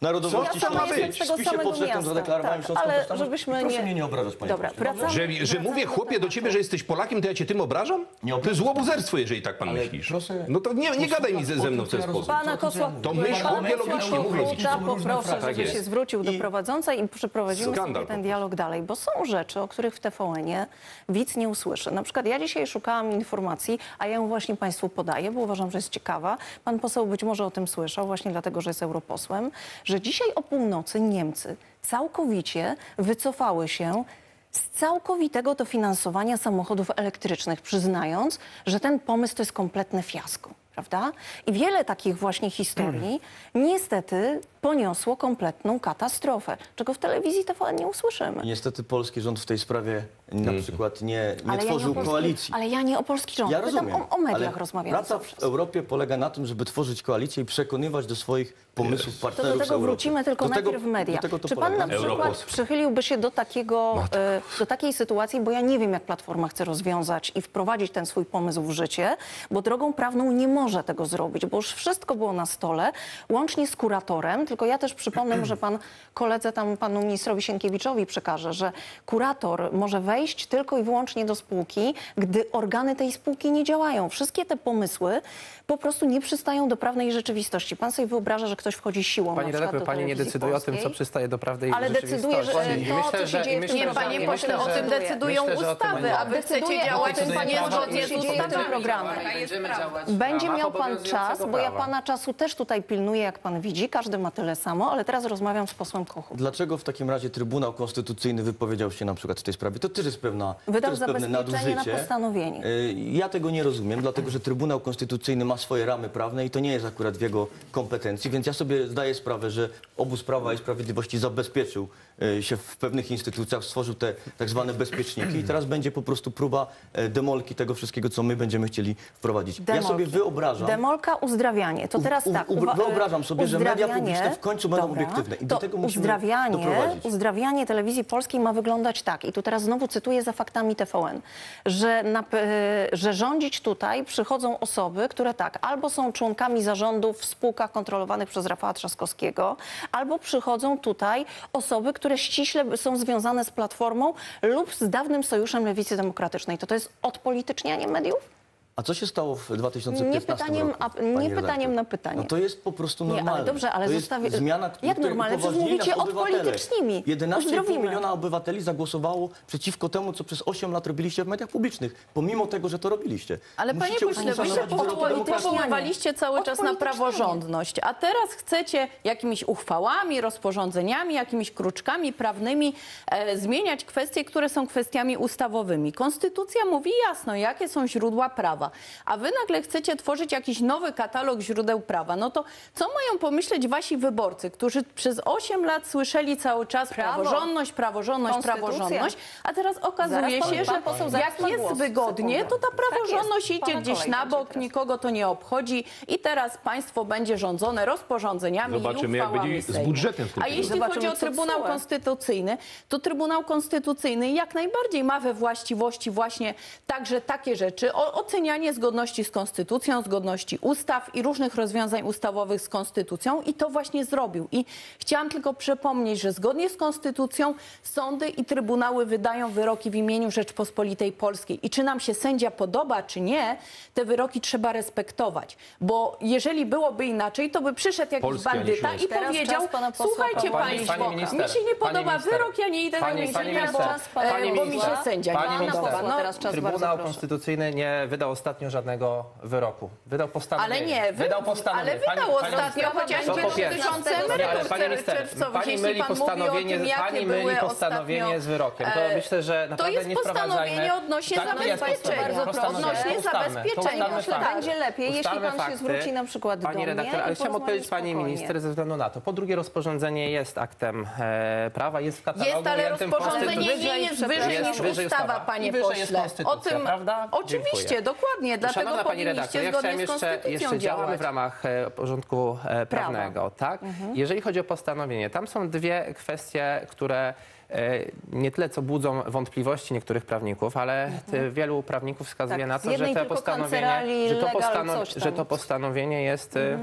narodowości Ja sama ma jestem być? z tego samego miasta. zadeklarowałem tak, śląską ale tożsamość. żebyśmy Proszę nie... mnie nie obrażać, panie Dobra, pośle. wracamy, Że, że wracamy mówię chłopie do ciebie, że jesteś Polakiem, to ja cię tym obrażam? Nie To jest złobuzerstwo, jeżeli tak pan Ale myślisz. proszę- No to nie, nie gadaj mi ze, ze mną w ten sposób. Pana Kosła, To myśl, pana chłopie, posła logicznie mów logicznie. Kochuta poproszę, Tak żeby się zwrócił do prowadzącej i przeprowadzimy sobie ten dialog dalej, bo są rzeczy, o których w TVN-ie widz nie usłyszy. Na przykład ja dzisiaj szukałam informacji, a ja ją właśnie Państwu podaję, bo uważam, że jest ciekawa. Pan poseł być może o tym słyszał, właśnie dlatego, że jest europosłem, że dzisiaj o północy Niemcy całkowicie wycofały się z całkowitego dofinansowania samochodów elektrycznych, przyznając, że ten pomysł to jest kompletne fiasko. Prawda? I wiele takich właśnie historii niestety poniosło kompletną katastrofę, czego w telewizji TVN nie usłyszymy. Niestety polski rząd w tej sprawie na przykład nie, nie ja tworzył o polski- koalicji. Ale ja nie o polski rząd, Ja pytam rozumiem, o, o mediach ale rozmawiam. praca w Europie polega na tym, żeby tworzyć koalicję i przekonywać do swoich pomysłów To partnerów do z tego Europy. wrócimy, tylko Do tego- najpierw media. do tego to Czy pan na polega. przykład Europosł. przychyliłby się do, takiego, e, do takiej sytuacji, bo ja nie wiem, jak Platforma chce rozwiązać i wprowadzić ten swój pomysł w życie, bo drogą prawną nie może tego zrobić, bo już wszystko było na stole, łącznie z kuratorem, tylko ja też przypomnę, że pan koledze tam, panu ministrowi Sienkiewiczowi przekaże, że kurator może wejść tylko i wyłącznie do spółki, gdy organy tej spółki nie działają. Wszystkie te pomysły po prostu nie przystają do prawnej rzeczywistości. Pan sobie wyobraża, że ktoś wchodzi siłą Pani na przykład redaktor, do pani nie telewizji decyduje o tym, co polskiej. przystaje do prawdy i Ale decyduje, że rzeczywistości. e, I to, myślę, co się że- dzieje w myślę, tym Nie, że- panie pośle, o tym że- decydują myślę, że o tym ustawy, a wy chcecie Decyduje o działać tym, panie niezgodnie z ustawami. Będziemy działać. Będzie ramach miał pan obowiązującego czas, bo ja prawa. pana czasu też tutaj pilnuję, jak pan widzi. Każdy ma tyle samo, ale teraz rozmawiam z posłem Kochu. Dlaczego w takim razie Trybunał Konstytucyjny wypowiedział się na przykład w tej sprawie? To też jest, pewna, to Wydał jest pewne zabezpieczenie na nadużycie. postanowienie. Y, Ja tego nie rozumiem, dlatego że Trybunał Konstytucyjny ma swoje ramy prawne i to nie jest akurat w jego kompetencji, więc ja sobie zdaję sprawę, że obóz Prawa i Sprawiedliwości zabezpieczył y, się w pewnych instytucjach, stworzył te tak zwane bezpieczniki i teraz będzie po prostu próba e, demolki tego wszystkiego, co my będziemy chcieli wprowadzić. Ja Demolki. sobie wyobrażam... Demolka, uzdrawianie. To teraz U- u- tak. u- uwa- wyobrażam sobie, że media publiczne w końcu będą Dobra. obiektywne i do tego musimy uzdrawianie, doprowadzić. uzdrawianie telewizji polskiej ma wyglądać tak. I tu teraz znowu cytuję za faktami TVN, że, na, że rządzić tutaj przychodzą osoby, które tak, albo są członkami zarządów w spółkach kontrolowanych przez Rafała Trzaskowskiego, albo przychodzą tutaj osoby, które ściśle są związane z Platformą lub z dawnym sojuszem Lewicy Demokratycznej. To to jest odpolitycznianie mediów? A co się stało w 2015 Nie pytaniem, roku? a- nie redaktor? pytaniem na pytanie. No to jest po prostu Nie, ale normalne. dobrze, ale to zmiana, Jak normalne? Przecież mówicie odpolitycznimi. 11,5 Uzdrowimy. miliona obywateli zagłosowało przeciwko temu, co przez 8 lat robiliście w mediach publicznych, pomimo tego, że to robiliście. Ale panie Musicie pośle, wy się powoływaliście cały czas na praworządność, a teraz chcecie jakimiś uchwałami, rozporządzeniami, jakimiś kruczkami prawnymi e, zmieniać kwestie, które są kwestiami ustawowymi. Konstytucja mówi jasno, jakie są źródła prawa, a wy nagle chcecie tworzyć jakiś nowy katalog źródeł prawa. No to co mają pomyśleć wasi wyborcy, którzy przez 8 lat słyszeli cały czas Prawo. praworządność, praworządność, praworządność, a teraz okazuje Zaraz się, pan że zaraz jak ma jest głos. wygodnie, to Sekundę. ta praworządność Tak jest. idzie Pana gdzieś na bok, teraz. nikogo to nie obchodzi i teraz państwo będzie rządzone rozporządzeniami Zobaczymy, i jak uchwałami będzie z Sejmu. budżetem w tym A tygodniu. jeśli Zobaczymy, chodzi o co Trybunał. Konstytucyjny, to Trybunał Konstytucyjny jak najbardziej ma we właściwości właśnie także takie rzeczy, o, ocenianie zgodności z Konstytucją, zgodności ustaw i różnych rozwiązań ustawowych z Konstytucją i to właśnie zrobił. I chciałam tylko przypomnieć, że zgodnie z Konstytucją sądy i trybunały wydają wyroki w imieniu Rzeczpospolitej Polskiej. I czy nam się sędzia podoba, czy nie, te wyroki trzeba respektować. Bo jeżeli byłoby inaczej, to by przyszedł jakiś nie bandyta i. Teraz powiedział, pana słuchajcie. Pani- państwo, pani minister, mi się nie podoba minister. wyrok, ja nie idę Pani- do więzienia, pani bo, e, bo mi się sędzia pani nie minister. podoba. No, Teraz czas bardzo Trybunał. Konstytucyjny nie wydał ostatnio żadnego wyroku. Wydał postanowienie. ale nie, wy, wydał postanowienie. ale wydał Pani- ostatnio pani- chociażby to dotyczące emerytur pani minister, pani myli pan mówi o postanowienie, tym, pani myli postanowienie z wyrokiem. To e, myślę, że naprawdę jest postanowienie odnośnie Taki jest postanowienie. Odnośnie zabezpieczenia. ustalmy Pośle, fakty. będzie lepiej, jeśli pan się fakty. zwróci na przykład do Pani mnie redaktor, ale chciałam odpowiedzieć pani minister ze względu na to. Po drugie, rozporządzenie jest aktem e, prawa, jest w katalogu Jest, ale rozporządzenie nie jest wyżej niż ustawa, panie pośle. konstytucja, prawda? Oczywiście, Dziękuję. Dokładnie, dlatego Szanowna pani redaktor, ja chciałem jeszcze, jeszcze działamy działać. w ramach e, porządku e, prawnego, tak? Jeżeli chodzi o postanowienie, tam są dwie kwestie, które e, nie tyle co budzą wątpliwości niektórych prawników, ale te wielu prawników wskazuje Tak, na to, że postanowienie, że to, że to postanowienie jest e,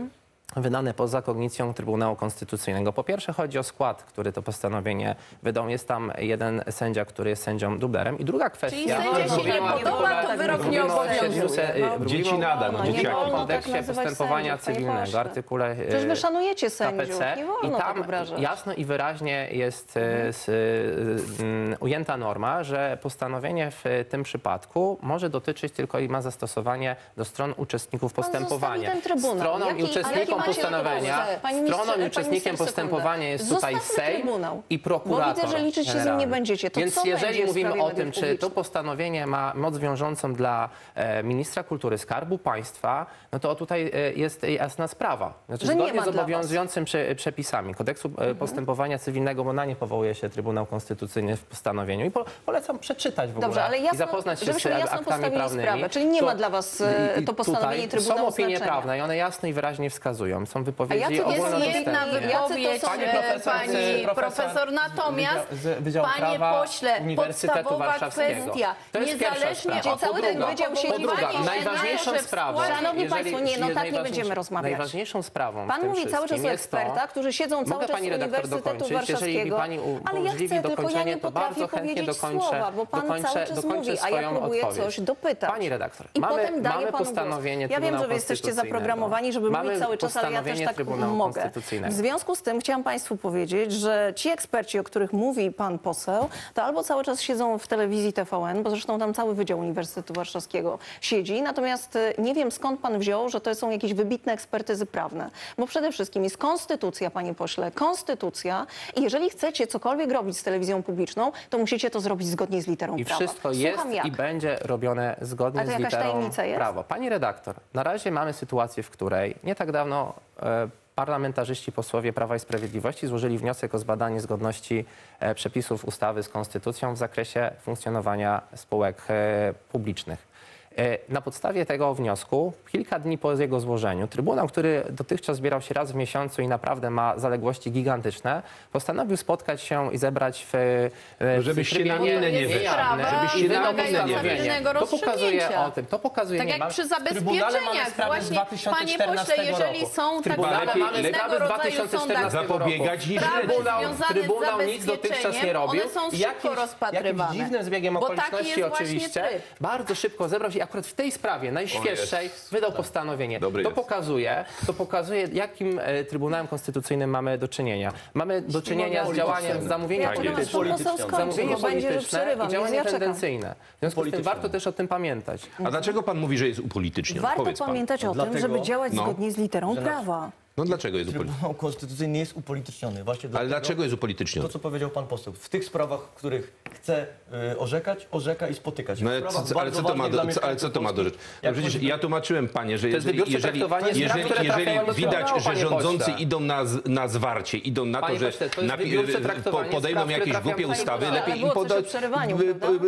wydane poza kognicją Trybunału Konstytucyjnego. Po pierwsze chodzi o skład, który to postanowienie wydał. Jest tam jeden sędzia, który jest sędzią dublerem. I druga kwestia... Czyli sędzia się nie podoba, to wyrok nie obowiązuje. 700, No. Dzieci nada, no, dzieciaki. w tak kodeksie nazywać postępowania sędziów, cywilnego, artykule e, Przecież wy szanujecie sędziów, KPC nie wolno i tak tam obrażać. jasno i wyraźnie jest e, s, e, mm, ujęta norma, że postanowienie w tym przypadku może dotyczyć tylko i ma zastosowanie do stron uczestników postępowania. Stroną Jaki- i jaki macie postanowienia? Pani minister- stroną i pani uczestnikiem minister, postępowania jest tutaj Zostawmy Sejm trybunał. i prokurator Bo widzę, że liczyć się z nim nie generalny. będziecie. To Więc co jeżeli w mówimy sprawie o tym, czy to publicznych? postanowienie ma moc wiążącą dla e, ministra kultury, skarbu państwa, no to tutaj e, jest jasna sprawa. Znaczy, Że nie zgodnie ma z dla obowiązującym prze, przepisami kodeksu e, postępowania cywilnego, bo na nie powołuje się Trybunał Konstytucyjny w postanowieniu. I po, polecam przeczytać w ogóle Dobrze, ale i jasno, zapoznać się z żebyśmy jasno aktami postawili prawnymi. sprawę. Czyli nie ma dla was, e, i- i to postanowienie tutaj Trybunału Są opinie znaczenia. prawne i one jasno i wyraźnie wskazują. Są A wypowiedzi jacy- jest ogólnodostępne. jedna wypowiedź są- Pani e, profesor, pani z- profesor profesor, natomiast z Wydziału- z panie Prawa pośle, Uniwersytetu podstawowa Warszawskiego. kwestia, To jest pierwsza niezależnie sprawa. od Po ten druga- wydział siedzi druga, najważniejszą że sprawą... Szanowni państwo, nie, no tak nie będziemy rozmawiać. Najważniejszą sprawą w Pan tym mówi cały czas wszystkim o jest to- ekspertach, którzy siedzą cały Mogę czas pani w redaktor Uniwersytetu dokończyć? Jeżeli mi Warszawskiego. pani u- ale ja umożliwi chcę, tylko ja dokończenie, nie to bardzo potrafię chętnie powiedzieć dokończę- słowa, bo pan dokończę- cały czas dokończę mówi, a ja swoją próbuję odpowiedź. coś dopytać. Pani redaktor, I mamy- potem daję mamy panu postanowienie głos. Ja wiem, że wy jesteście Konstytucyjnego. zaprogramowani, żeby Mamy mówić cały czas, ale ja też tak Trybunału mogę. W związku z tym chciałam państwu powiedzieć, że ci eksperci, o których mówi pan poseł, to albo cały czas siedzą w telewizji TVN, bo zresztą tam cały Wydział Uniwersytetu Warszawskiego siedzi. Natomiast e, nie wiem skąd pan wziął, że to są jakieś wybitne ekspertyzy prawne. Bo przede wszystkim jest konstytucja, panie pośle, konstytucja i jeżeli chcecie cokolwiek robić z telewizją publiczną, to musicie to zrobić zgodnie z literą I prawa. wszystko jest jak. i będzie robione zgodnie z literą prawa. Pani redaktor, na razie mamy sytuację, w której nie tak dawno e, parlamentarzyści, posłowie Prawa i Sprawiedliwości złożyli wniosek o zbadanie zgodności e, przepisów ustawy z konstytucją w zakresie funkcjonowania spółek e, publicznych. E, Na podstawie tego wniosku, kilka dni po jego złożeniu, Trybunał, który dotychczas zbierał się raz w miesiącu i naprawdę ma zaległości gigantyczne, postanowił spotkać się i zebrać w, e, w Żebyście trybie na minę nie niejawnym. weszli. Prawa I wydał wymagające postanowienie. pilnego To pokazuje rozstrzygnięcia. o tym, to pokazuje Tak jak niemal- przy w Trybunale mamy zabezpieczeniach. z Właśnie, panie 2014 pośle, jeżeli roku. są W tak Trybunale zwane mamy innego sprawy z rodzaju 2014 sądach Zapobiegać i Sprawy śledzić. Trybunał, związane z Trybunał nic dotychczas nie zabezpieczeniem, robił. one są szybko rozpatrywane. Jakimś dziwnym zbiegiem Bo taki okoliczności jest właśnie oczywiście tryb. bardzo szybko zebrał się akurat w tej sprawie, najświeższej, wydał postanowienie. Dobry to jest. pokazuje, to pokazuje, jakim e, Trybunałem Konstytucyjnym mamy do czynienia. Mamy do czynienia z działaniem, z zamówieniem Ja czekam, aż politycznym. pan poseł skończy, Zamówienie bo będzie, że polityczne przerywam, i więc działanie ja czekam. tendencyjne. W związku z tym Polityczne. warto też o tym pamiętać. A dlaczego pan mówi, że jest upolityczniony? Warto Powiedz pan. pamiętać o tym, Dlatego- żeby działać No. zgodnie z literą prawa. No dlaczego jest upolityczniony? Trybunał Konstytucyjny jest upolityczniony. Właśnie Ale dlatego, dlaczego jest upolityczniony? To, co powiedział pan poseł. W tych sprawach, w których chce y, orzekać, orzeka i spotykać. No, ale, co, ale, co to ma do, co, ale co to ma do rzeczy? No przecież ja tłumaczyłem panie, że jeżeli, jeżeli, jeżeli, jeżeli do widać, że rządzący idą na, na zwarcie, idą na to, że po- traktowanie podejmą jakieś głupie ustawy, lepiej Ale im podać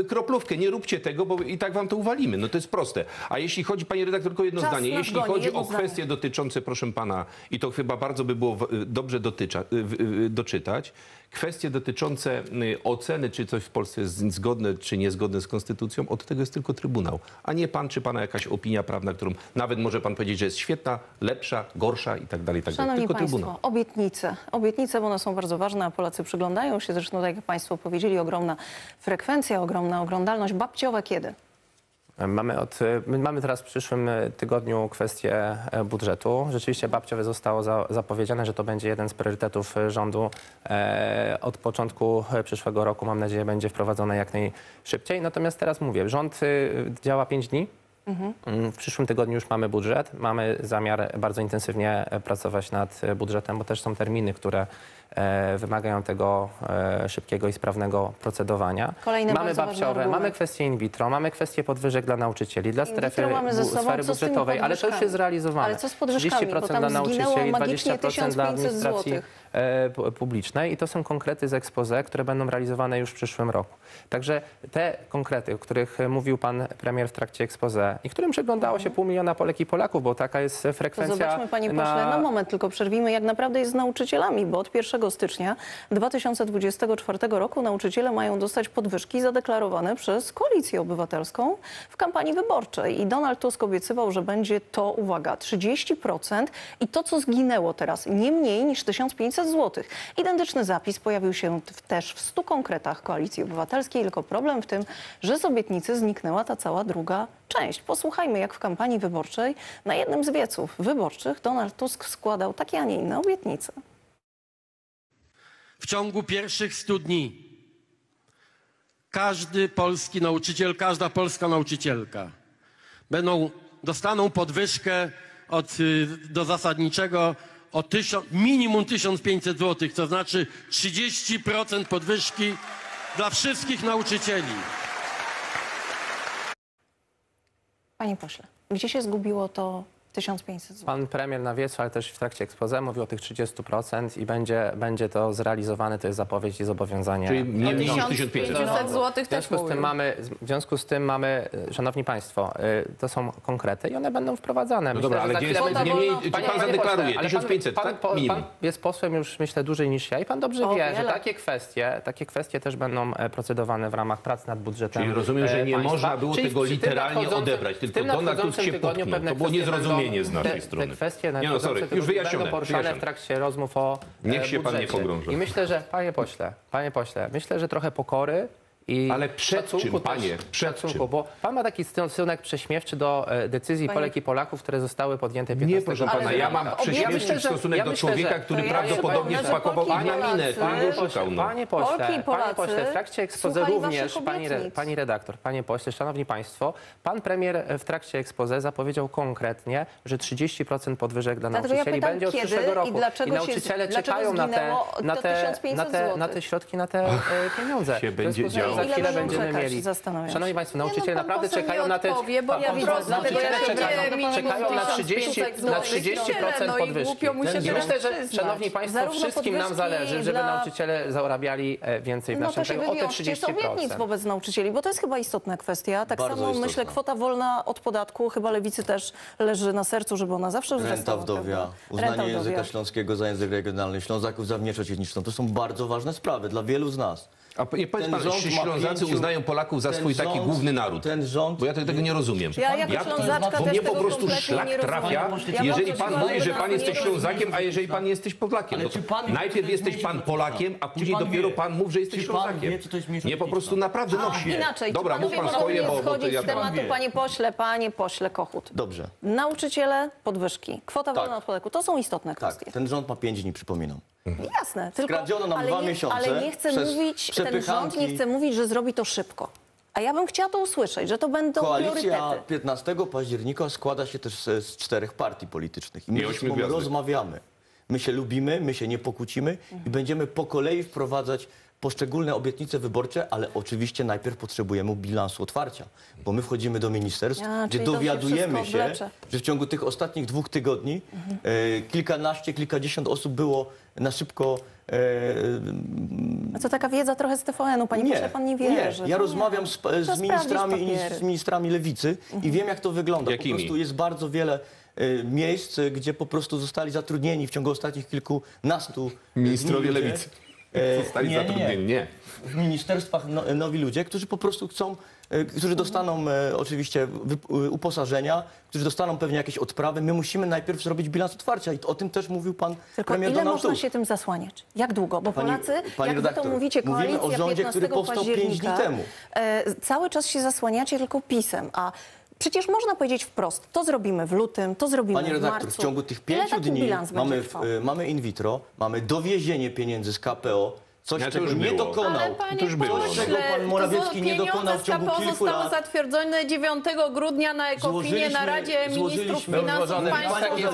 kroplówkę. Nie róbcie tego, bo i tak wam to uwalimy. No to jest proste. A jeśli chodzi, panie redaktor, tylko jedno zdanie. Jeśli chodzi o kwestie dotyczące, proszę pana, i to chyba bardzo by było w- dobrze dotycza, w- w- doczytać, kwestie dotyczące y, oceny, czy coś w Polsce jest zgodne, czy niezgodne z konstytucją, od tego jest tylko Trybunał, a nie pan, czy pana jakaś opinia prawna, którą nawet może pan powiedzieć, że jest świetna, lepsza, gorsza i tak dalej, i tak dalej. Tylko Państwo, Trybunał. obietnice. Obietnice, bo one są bardzo ważne, a Polacy przyglądają się. Zresztą, tak jak Państwo powiedzieli, ogromna frekwencja, ogromna oglądalność. Babciowe kiedy? Mamy, od, my mamy teraz w przyszłym tygodniu kwestię e, budżetu. Rzeczywiście babciowe zostało za, zapowiedziane, że to będzie jeden z priorytetów rządu. E, od początku przyszłego roku, mam nadzieję, będzie wprowadzone jak najszybciej. Natomiast teraz mówię, rząd e, działa 5 dni. Mm, W przyszłym tygodniu już mamy budżet. Mamy zamiar bardzo intensywnie e, pracować nad e, budżetem, bo też są terminy, które e, wymagają tego szybkiego i sprawnego procedowania. Kolejny mamy babciowe, mamy kwestie in vitro, mamy kwestie podwyżek dla nauczycieli, dla strefy sfery budżetowej, ale to już jest zrealizowane. Ale co z podwyżkami? Bo 30% tam dla nauczycieli, magicznie 20% dla 1500 administracji złotych. E, pu- publicznej i to są konkrety z expose, które będą realizowane już w przyszłym roku. Także te konkrety, o których mówił pan premier w trakcie expose i którym przyglądało się pół miliona Polek i Polaków, bo taka jest To frekwencja zobaczmy, panie pośle, na... na moment tylko przerwijmy, jak naprawdę jest z nauczycielami, bo od 1 stycznia 2024 roku nauczyciele mają dostać podwyżki zadeklarowane przez Koalicję Obywatelską w kampanii wyborczej. I Donald Tusk obiecywał, że będzie to, uwaga, 30% i to, co zginęło teraz, nie mniej niż 1500 zł. Identyczny zapis pojawił się też w 100 konkretach Koalicji Obywatelskiej, tylko problem w tym, że z obietnicy zniknęła ta cała druga część. Posłuchajmy, jak w kampanii wyborczej na jednym z wieców wyborczych Donald Tusk składał takie, a nie inne obietnice. W ciągu pierwszych 100 dni każdy polski nauczyciel, każda polska nauczycielka będą, dostaną podwyżkę od, y, do zasadniczego o minimum 1500 zł, to znaczy 30% podwyżki dla wszystkich nauczycieli. Panie pośle, gdzie się zgubiło to 1500 zł? Pan premier na wiecu, ale też w trakcie expose mówił o tych 30% i będzie, będzie to zrealizowane, to jest zapowiedź i zobowiązanie. Czyli nie mniej niż 1500. 1500 zł W związku z tym mamy, w związku z tym mamy, szanowni państwo, e, to są konkrety i one będą wprowadzane. No Myślę, dobra, ale gdzie jest będzie- nie wolno- czy Panie- pan panie zadeklaruje? pośle, ale 1500, pan, tak? Pan, Minimum. pan jest posłem już, myślę, dłużej niż ja i pan dobrze O wie, wiele. że takie kwestie, takie kwestie też będą e, procedowane w ramach prac nad budżetem Czyli rozumiem, że e, nie państwa. można było Czyli tego przy tym literalnie nadchodzącym- odebrać, w tylko tym Donald Tusk nadchodzącym się tygodniu popchnął. pewne To było kwestie niezrozumienie będą- z naszej strony. Te kwestie Nie no, sorry, już wyjaśnione, poruszane wyjaśnione. w trakcie rozmów o Niech e, się pan nie budżecie. pogrąża. I myślę, że, panie pośle, panie pośle, myślę, że trochę pokory I Ale przed szacunku czym, też- panie? Przed szacunku, czym? Bo pan ma taki stosunek prześmiewczy do e, decyzji Panie- Polek i Polaków, które zostały podjęte 15 Nie, proszę pana, Ale ja mam objawi- prześmiewczy myślę, że- stosunek ja do myślę, człowieka, że- który to ja prawdopodobnie że wpakował Polki i ich na minę, Polacy- który go Panie szukał. pośle, No. panie pośle, Polki i Polacy panie pośle, w trakcie ekspoze słuchali również, waszych pani, re, obietnic. pani redaktor, panie pośle, szanowni państwo, pan premier w trakcie ekspoze zapowiedział konkretnie, że 30% podwyżek dla Dlatego ja nauczycieli pytam, będzie od kiedy przyszłego i roku. dlaczego się- nauczyciele dlaczego czekają na te, zginęło na, te, 1500 na, te, na te środki, na te e, pieniądze. Się W związku będzie z tym działo. Za Ile chwilę będą będziemy czekać, mieli. zastanawiam się. Szanowni państwo, Nie, no, nauczyciele pan naprawdę poseł czekają nie na te... odpowie, bo ja pan- widzę, dlatego ja nauczyciele czekają, minimum czekają na 30, 1500 na złotych. 30% No i podwyżki. głupio mu się I to myślę, że przyznać. szanowni państwo, Zarówno wszystkim nam podwyżki zależy, żeby dla- nauczyciele zarabiali e, więcej w No naszym to się kraju o te z obietnic 30%. wobec nauczycieli, bo to jest chyba istotna kwestia. Tak Bardzo samo istotna. myślę, kwota wolna od podatku, chyba lewicy też leży na sercu, żeby ona zawsze Renta wzrastała. wdowia, prawda? uznanie Renta języka wdowia. śląskiego za język regionalny, Ślązaków za mniejszość etniczną. To są bardzo ważne sprawy dla wielu z nas. A nie powiedz Ten pan, rząd czy Ślązacy pięciu- uznają Polaków za swój taki rząd- główny naród? ten rząd- Bo ja tego nie rozumiem. Ja Jak to- Ślązaczka Bo też mnie po tego prostu szlak trafia, Ja jeżeli pan mówi, że pan jesteś. Ślązakiem, a jeżeli pan jesteś Polakiem. Ale No to czy pan najpierw to jesteś pan Polakiem, a później pan dopiero wie? pan mów, że jesteś Czy Ślązakiem. wie, to jest Nie, po prostu naprawdę no nie. Inaczej, Dobra, mów panowie pan swoje, bo, bo to schodzić ja... z tematu, panie pośle, panie pośle Kochut. Dobrze. Nauczyciele, podwyżki, kwota Tak. wolna od podatku, to są istotne Tak, kwestie. ten rząd ma pięć dni, przypominam. Jasne, tylko Skradziono nam ale dwa nie, miesiące Ale nie przez mówić, ten rząd przepychanki. nie chce mówić, że zrobi to szybko. A ja bym chciała to usłyszeć, że to będą Koalicja priorytety. 15 października składa się też z, z czterech partii politycznych. I my I ze ośmiu sobą gwiazdek. rozmawiamy. My się lubimy, my się nie pokłócimy i będziemy po kolei wprowadzać poszczególne obietnice wyborcze, ale oczywiście najpierw potrzebujemy bilansu otwarcia, bo my wchodzimy do ministerstw, A, gdzie czyli to się dowiadujemy wszystko się, że w ciągu tych ostatnich dwóch tygodni e, kilkanaście, kilkadziesiąt osób było na szybko e, A to taka wiedza trochę z TVN-u, panie pośle, pan nie wierzy. nie. Ja To rozmawiam z, Trzeba z ministrami, z ministrami lewicy i wiem, jak to wygląda. Jakimi? Po prostu jest bardzo wiele e, miejsc, e, gdzie po prostu zostali zatrudnieni w ciągu ostatnich kilkunastu e, Ministrowie ludzie. lewicy. E, Zostali nie, nie, nie. zatrudnieni. Nie. W ministerstwach no, nowi ludzie, którzy po prostu chcą, e, którzy dostaną e, oczywiście wy- e, uposażenia, którzy dostaną pewnie jakieś odprawy. My musimy najpierw zrobić bilans otwarcia i o tym też mówił pan Tylko premier ile Donald można się tym zasłaniać? Jak długo? Bo Pani- Polacy, pani jak wy redaktor, to mówicie, mówimy koalicja o rządzie, 15 który powstał pięć dni października, temu. E, cały czas się zasłaniacie tylko pisem, a przecież można powiedzieć wprost, to zrobimy w lutym, to zrobimy Panie w redaktor, marcu. w ciągu tych pięciu dni mamy, w, mamy in vitro, mamy dowiezienie pieniędzy z KPO, coś, Ale to czego już nie było. dokonał. Ale panie To już było. pośle, Czego pan Morawiecki to nie pieniądze dokonał w ciągu z KPO kilku zostały lat. zatwierdzone 9 grudnia na Ekofinie na Radzie Ministrów Finansów Państwowych.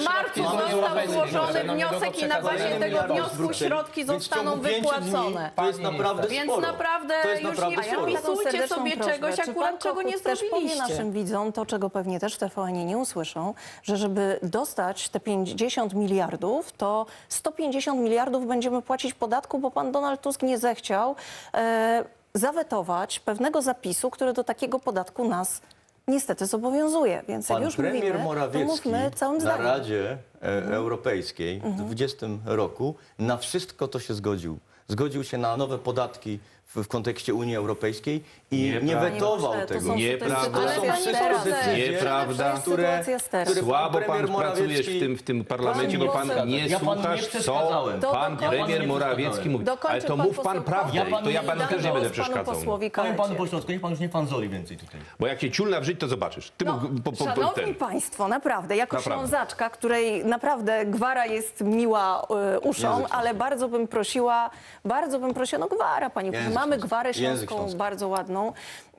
W marcu został złożony wniosek i na bazie tego wniosku środki zostaną wypłacone. To jest naprawdę Więc naprawdę już nie serdeczną sobie czegoś, akurat czego nie zrobiliście. naszym widzom to, czego pewnie też w TVN nie usłyszą, że żeby dostać te 50 miliardów, to 150 miliardów będziemy płacić podatku, bo pan Donald Tusk nie zechciał e, zawetować pewnego zapisu, który do takiego podatku nas niestety zobowiązuje. Więc jak Pan już premier mówimy, to Morawiecki mówmy całym na zdaniem. Radzie e, Europejskiej w 2020 roku na wszystko to się zgodził. Zgodził się na nowe podatki w, w kontekście Unii Europejskiej i nie, Nieprawda. wetował Panie pośle, to tego. są- to jest Nieprawda. To sytuacja wszystko teraz. decyzje, Nieprawda. Jest sytuacja teraz. które Słabo premier pan pracujesz Morawiecki- w tym, w tym parlamencie, bo pan poseł, nie ja panu nie słuchasz, co przeszkadzałem. To pan premier Ja panu nie Morawiecki mówi. Dokończy Ale to pan mów pan prawdę Ja i to ja panu też nie będę panu przeszkadzał. posłowi Powiem panu Kalecie. pośląsku, niech pan już nie fanzoli więcej tutaj. Bo jak cię ciul nawrzyć, to zobaczysz. Ty No, po, po, po, szanowni ten. Państwo, naprawdę, jako Naprawdę. ślązaczka, której naprawdę gwara jest miła y, uszom, Język ale bardzo bym prosiła, bardzo bym prosiła, no gwara Pani, Język mamy gwarę Język śląską śląski. bardzo ładną.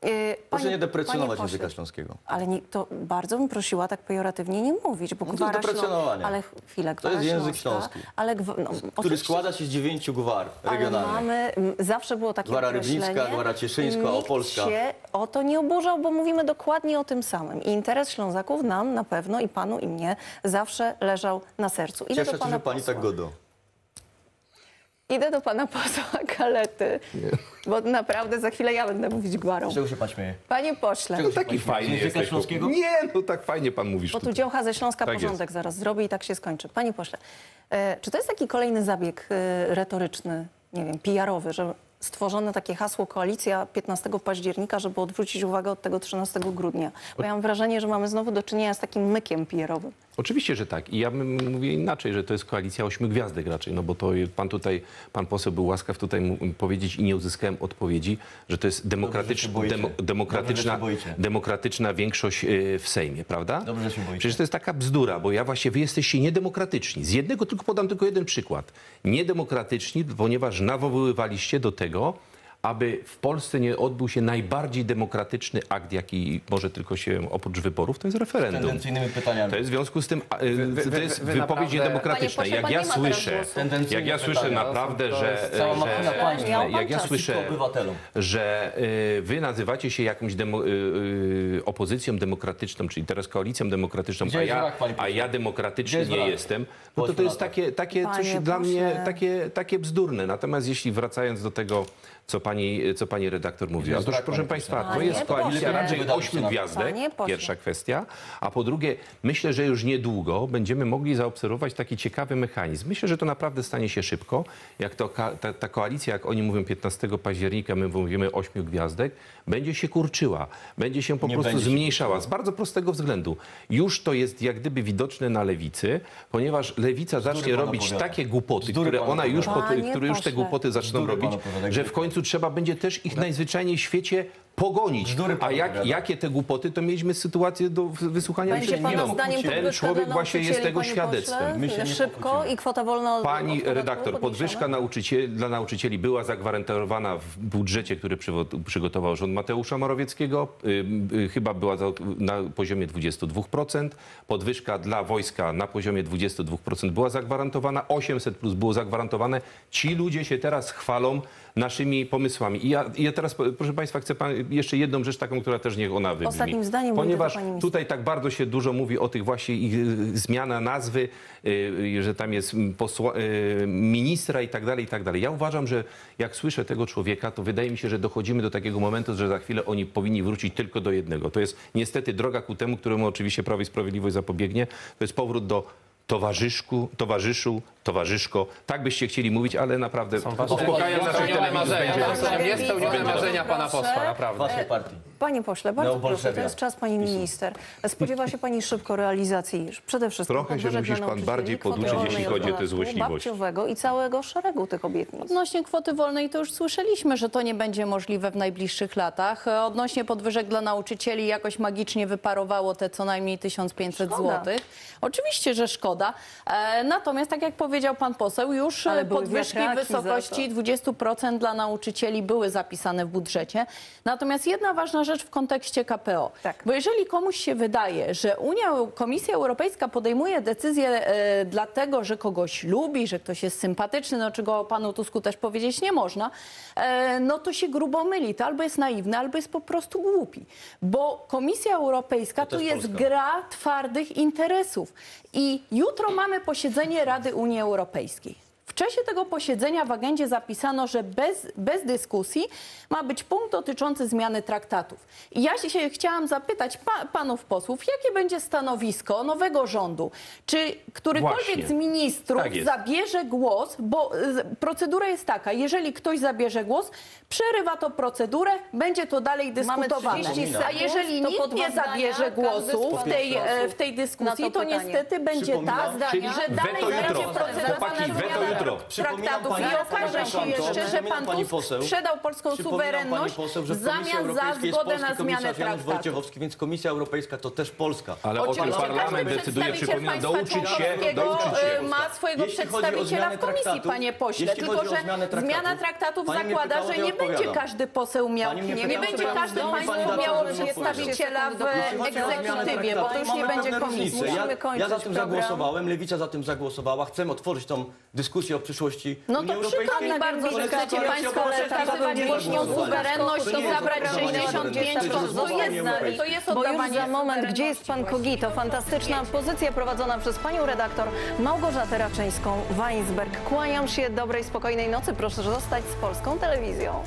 Y, Proszę nie deprecjonować panie pośle, języka śląskiego. Ale nie, to bardzo bym prosiła tak pejoratywnie nie mówić, bo No to gwara deprecjonowanie. śląska, ale chwilę, To gwara jest język śląska, śląski, ale gwa, no, który oczywiście- składa się z dziewięciu gwar ale regionalnych. mamy, m, zawsze było takie Gwara określenie. rybnicka, gwara cieszyńska, Nikt opolska. się o to nie oburzał, bo mówimy dokładnie o tym samym. I interes Ślązaków nam na pewno i panu i mnie zawsze leżał na sercu. Idę Cieszę do się, pana że pani posła. tak godo. Idę do pana posła Kalety, bo naprawdę za chwilę ja będę mówić gwarą. Czego się pan śmieje? Panie pośle, Czego się Taki fajny Języka jesteś. śląskiego? Nie, no tak fajnie pan mówisz. bo tu tutaj. dziołcha ze Śląska Tak porządek zaraz zrobi i tak się skończy. Panie pośle, e, czy to jest taki kolejny zabieg e, retoryczny, nie wiem, PR-owy, że stworzono takie hasło koalicja 15 października, żeby odwrócić uwagę od tego 13 grudnia? Bo ja mam wrażenie, że mamy znowu do czynienia z takim mykiem PR-owym. Oczywiście, że tak. I ja bym mówię inaczej, że to jest koalicja ośmiu gwiazdek raczej, no bo to pan tutaj, pan poseł był łaskaw tutaj powiedzieć i nie uzyskałem odpowiedzi, że to jest demokratyczna, boicie. demo, Dobrze, że demokratyczna, boicie. demokratyczna większość y, w Sejmie, prawda? Dobrze, się boicie. Przecież to jest taka bzdura, bo ja właśnie, wy jesteście niedemokratyczni. Z jednego tylko podam tylko jeden przykład. Niedemokratyczni, ponieważ nawoływaliście do tego, tego aby w Polsce nie odbył się najbardziej demokratyczny akt, jaki może tylko się oprócz wyborów, to jest referendum. Tendencyjnymi pytaniami. To jest w związku z tym, a, y, wy- to wy- jest wy wypowiedź naprawdę- niedemokratyczna. Panie Jak ja słyszę, jak ja słyszę pytania. naprawdę, To że, że, jak ja słyszę, że y, wy nazywacie się jakąś demo, y, opozycją demokratyczną, czyli teraz koalicją demokratyczną, a ja, a ja demokratyczny nie jestem, no to to jest takie, takie coś dla mnie takie, takie bzdurne. Natomiast jeśli wracając do tego, co pani, co pani redaktor mówiła, otóż wrak, proszę państwa, to jest koalicja raczej ośmiu gwiazdek, pierwsza kwestia, a po drugie, myślę, że już niedługo będziemy mogli zaobserwować taki ciekawy mechanizm. Myślę, że to naprawdę stanie się szybko. Jak to, ka- ta, ta koalicja, jak oni mówią 15 października, my mówimy ośmiu gwiazdek, będzie się kurczyła, będzie się po Nie prostu będzie się zmniejszała. Z bardzo prostego względu. Już to jest jak gdyby widoczne na lewicy, ponieważ lewica zacznie robić opowiada. takie głupoty, Bzdury które ona już, po, które już te głupoty zaczną Bzdury robić, że w końcu trzeba będzie też ich najzwyczajniej w świecie pogonić. Bzdury A pan jak, opowiada. jakie te głupoty, to mieliśmy sytuację do wysłuchania Będzie przed pana chwilą. zdaniem Ten podwyżka człowiek dla właśnie jest nauczycieli, tego panie świadectwem. pośle? My się nie Szybko i kwota wolna od Pani od podatku redaktor, podniesiona? podwyżka nauczycieli, dla nauczycieli była zagwarantowana w budżecie, który przywo- przygotował rząd Mateusza Morawieckiego. Y, y, chyba była za, na poziomie 22%. Podwyżka dla wojska na poziomie 22% była zagwarantowana. 800 plus było zagwarantowane. Ci ludzie się teraz chwalą naszymi pomysłami. I ja, ja teraz, proszę Państwa, chcę pan, jeszcze jedną rzecz taką, która też niech ona wybrzmi. Ostatnim zdaniem Ponieważ tutaj tak bardzo się dużo mówi o tych właśnie ich, y, zmiana nazwy, y, y, że tam jest posła, ministra i tak dalej, i tak dalej. Ja uważam, że jak słyszę tego człowieka, to wydaje mi się, że dochodzimy do takiego momentu, że za chwilę oni powinni wrócić tylko do jednego. To jest niestety droga ku temu, któremu oczywiście Prawo i Sprawiedliwość zapobiegnie. To jest powrót do towarzyszku, towarzyszu, towarzyszko. Tak byście chcieli mówić, ale naprawdę uspokajam naszych telewizów. marzenia. Niespełnione Panie marzenia pana posła, naprawdę. Waszej partii. Panie pośle, bardzo proszę, to jest czas pani minister. Spodziewa się pani szybko realizacji przede wszystkim Trochę się musisz pan bardziej poduczyć, jeśli od chodzi o tę złośliwość. i całego szeregu tych obietnic. Odnośnie kwoty wolnej to już słyszeliśmy, że to nie będzie możliwe w najbliższych latach. Odnośnie podwyżek dla nauczycieli jakoś magicznie wyparowało te co najmniej 1500 Szkoda. zł. Oczywiście, że szkoda. E, natomiast tak jak powiedział pan poseł, już e, podwyżki w wysokości 20% dla nauczycieli były zapisane w budżecie. Natomiast jedna ważna rzecz w kontekście KPO. Tak. Bo jeżeli komuś się wydaje, że Unia, Komisja Europejska podejmuje decyzję e, dlatego, że kogoś lubi, że ktoś jest sympatyczny, no czego panu Tusku też powiedzieć nie można, e, no to się grubo myli. To albo jest naiwny, albo jest po prostu głupi. Bo Komisja Europejska to, też jest Polska. gra twardych interesów. I jutro mamy posiedzenie Rady Unii Europejskiej. W czasie tego posiedzenia w agendzie zapisano, że bez, bez dyskusji ma być punkt dotyczący zmiany traktatów. I ja się chciałam zapytać pa, panów posłów, jakie będzie stanowisko nowego rządu? Czy którykolwiek Właśnie. z ministrów Tak zabierze głos, bo y, procedura jest taka, jeżeli ktoś zabierze głos, przerywa to procedurę, będzie to dalej Mamy dyskutowane. 30 A jeżeli to nikt nie zabierze głosu w tej, e, w tej dyskusji, to to niestety będzie tak, że dalej będzie jutro. procedowana Chłopaki, weto zmiana jutro. Przypominam traktatów pani- i okaże się pani jeszcze, że przypominam pan pani Tusk poseł- sprzedał polską Przypominam pani suwerenność poseł, że w w Komisji zamian za Europejskiej jest zgodę polski na zmianę komisarz Janusz traktatu. Wojciechowski, więc Komisja Europejska to też Polska. Ale o tym Oczywiście parlament każdy decyduje, przedstawiciel przypominam, państwa douczyć się, członkowskiego, douczyć e, się. ma swojego Jeśli chodzi o przedstawiciela zmianę w komisji, panie pośle. jeśli Tylko, chodzi o że zmianę traktatów, zmiana traktatów pani mnie zakłada, pytała, że nie nie będzie każdy poseł miał, Pani mnie nie pytała, będzie co ja każde mam zrobić, państwo pani miało przedstawiciela w Jeśli chodzi o zmianę egzekutywie, bo to już nie będzie pewne komisji. różnice. Musimy Ja, kończyć ja za tym program. zagłosowałem, Lewica za tym zagłosowała. Chcemy otworzyć tą dyskusję o przyszłości No Unii to Europejskiej. przykładnie bardzo, że chcecie państwo Obywatelska kazywać nie suwerenność, To to jest zabrać oddawanie 65 suwerenności, to, to, to jest jest, oddawanie to jest Bo już oddawanie za moment, gdzie jest pan Kogito? Fantastyczna pozycja prowadzona przez panią redaktor Małgorzatę Raczyńską-Weinsberg. Kłaniam się, dobrej, spokojnej nocy. Proszę zostać z polską telewizją.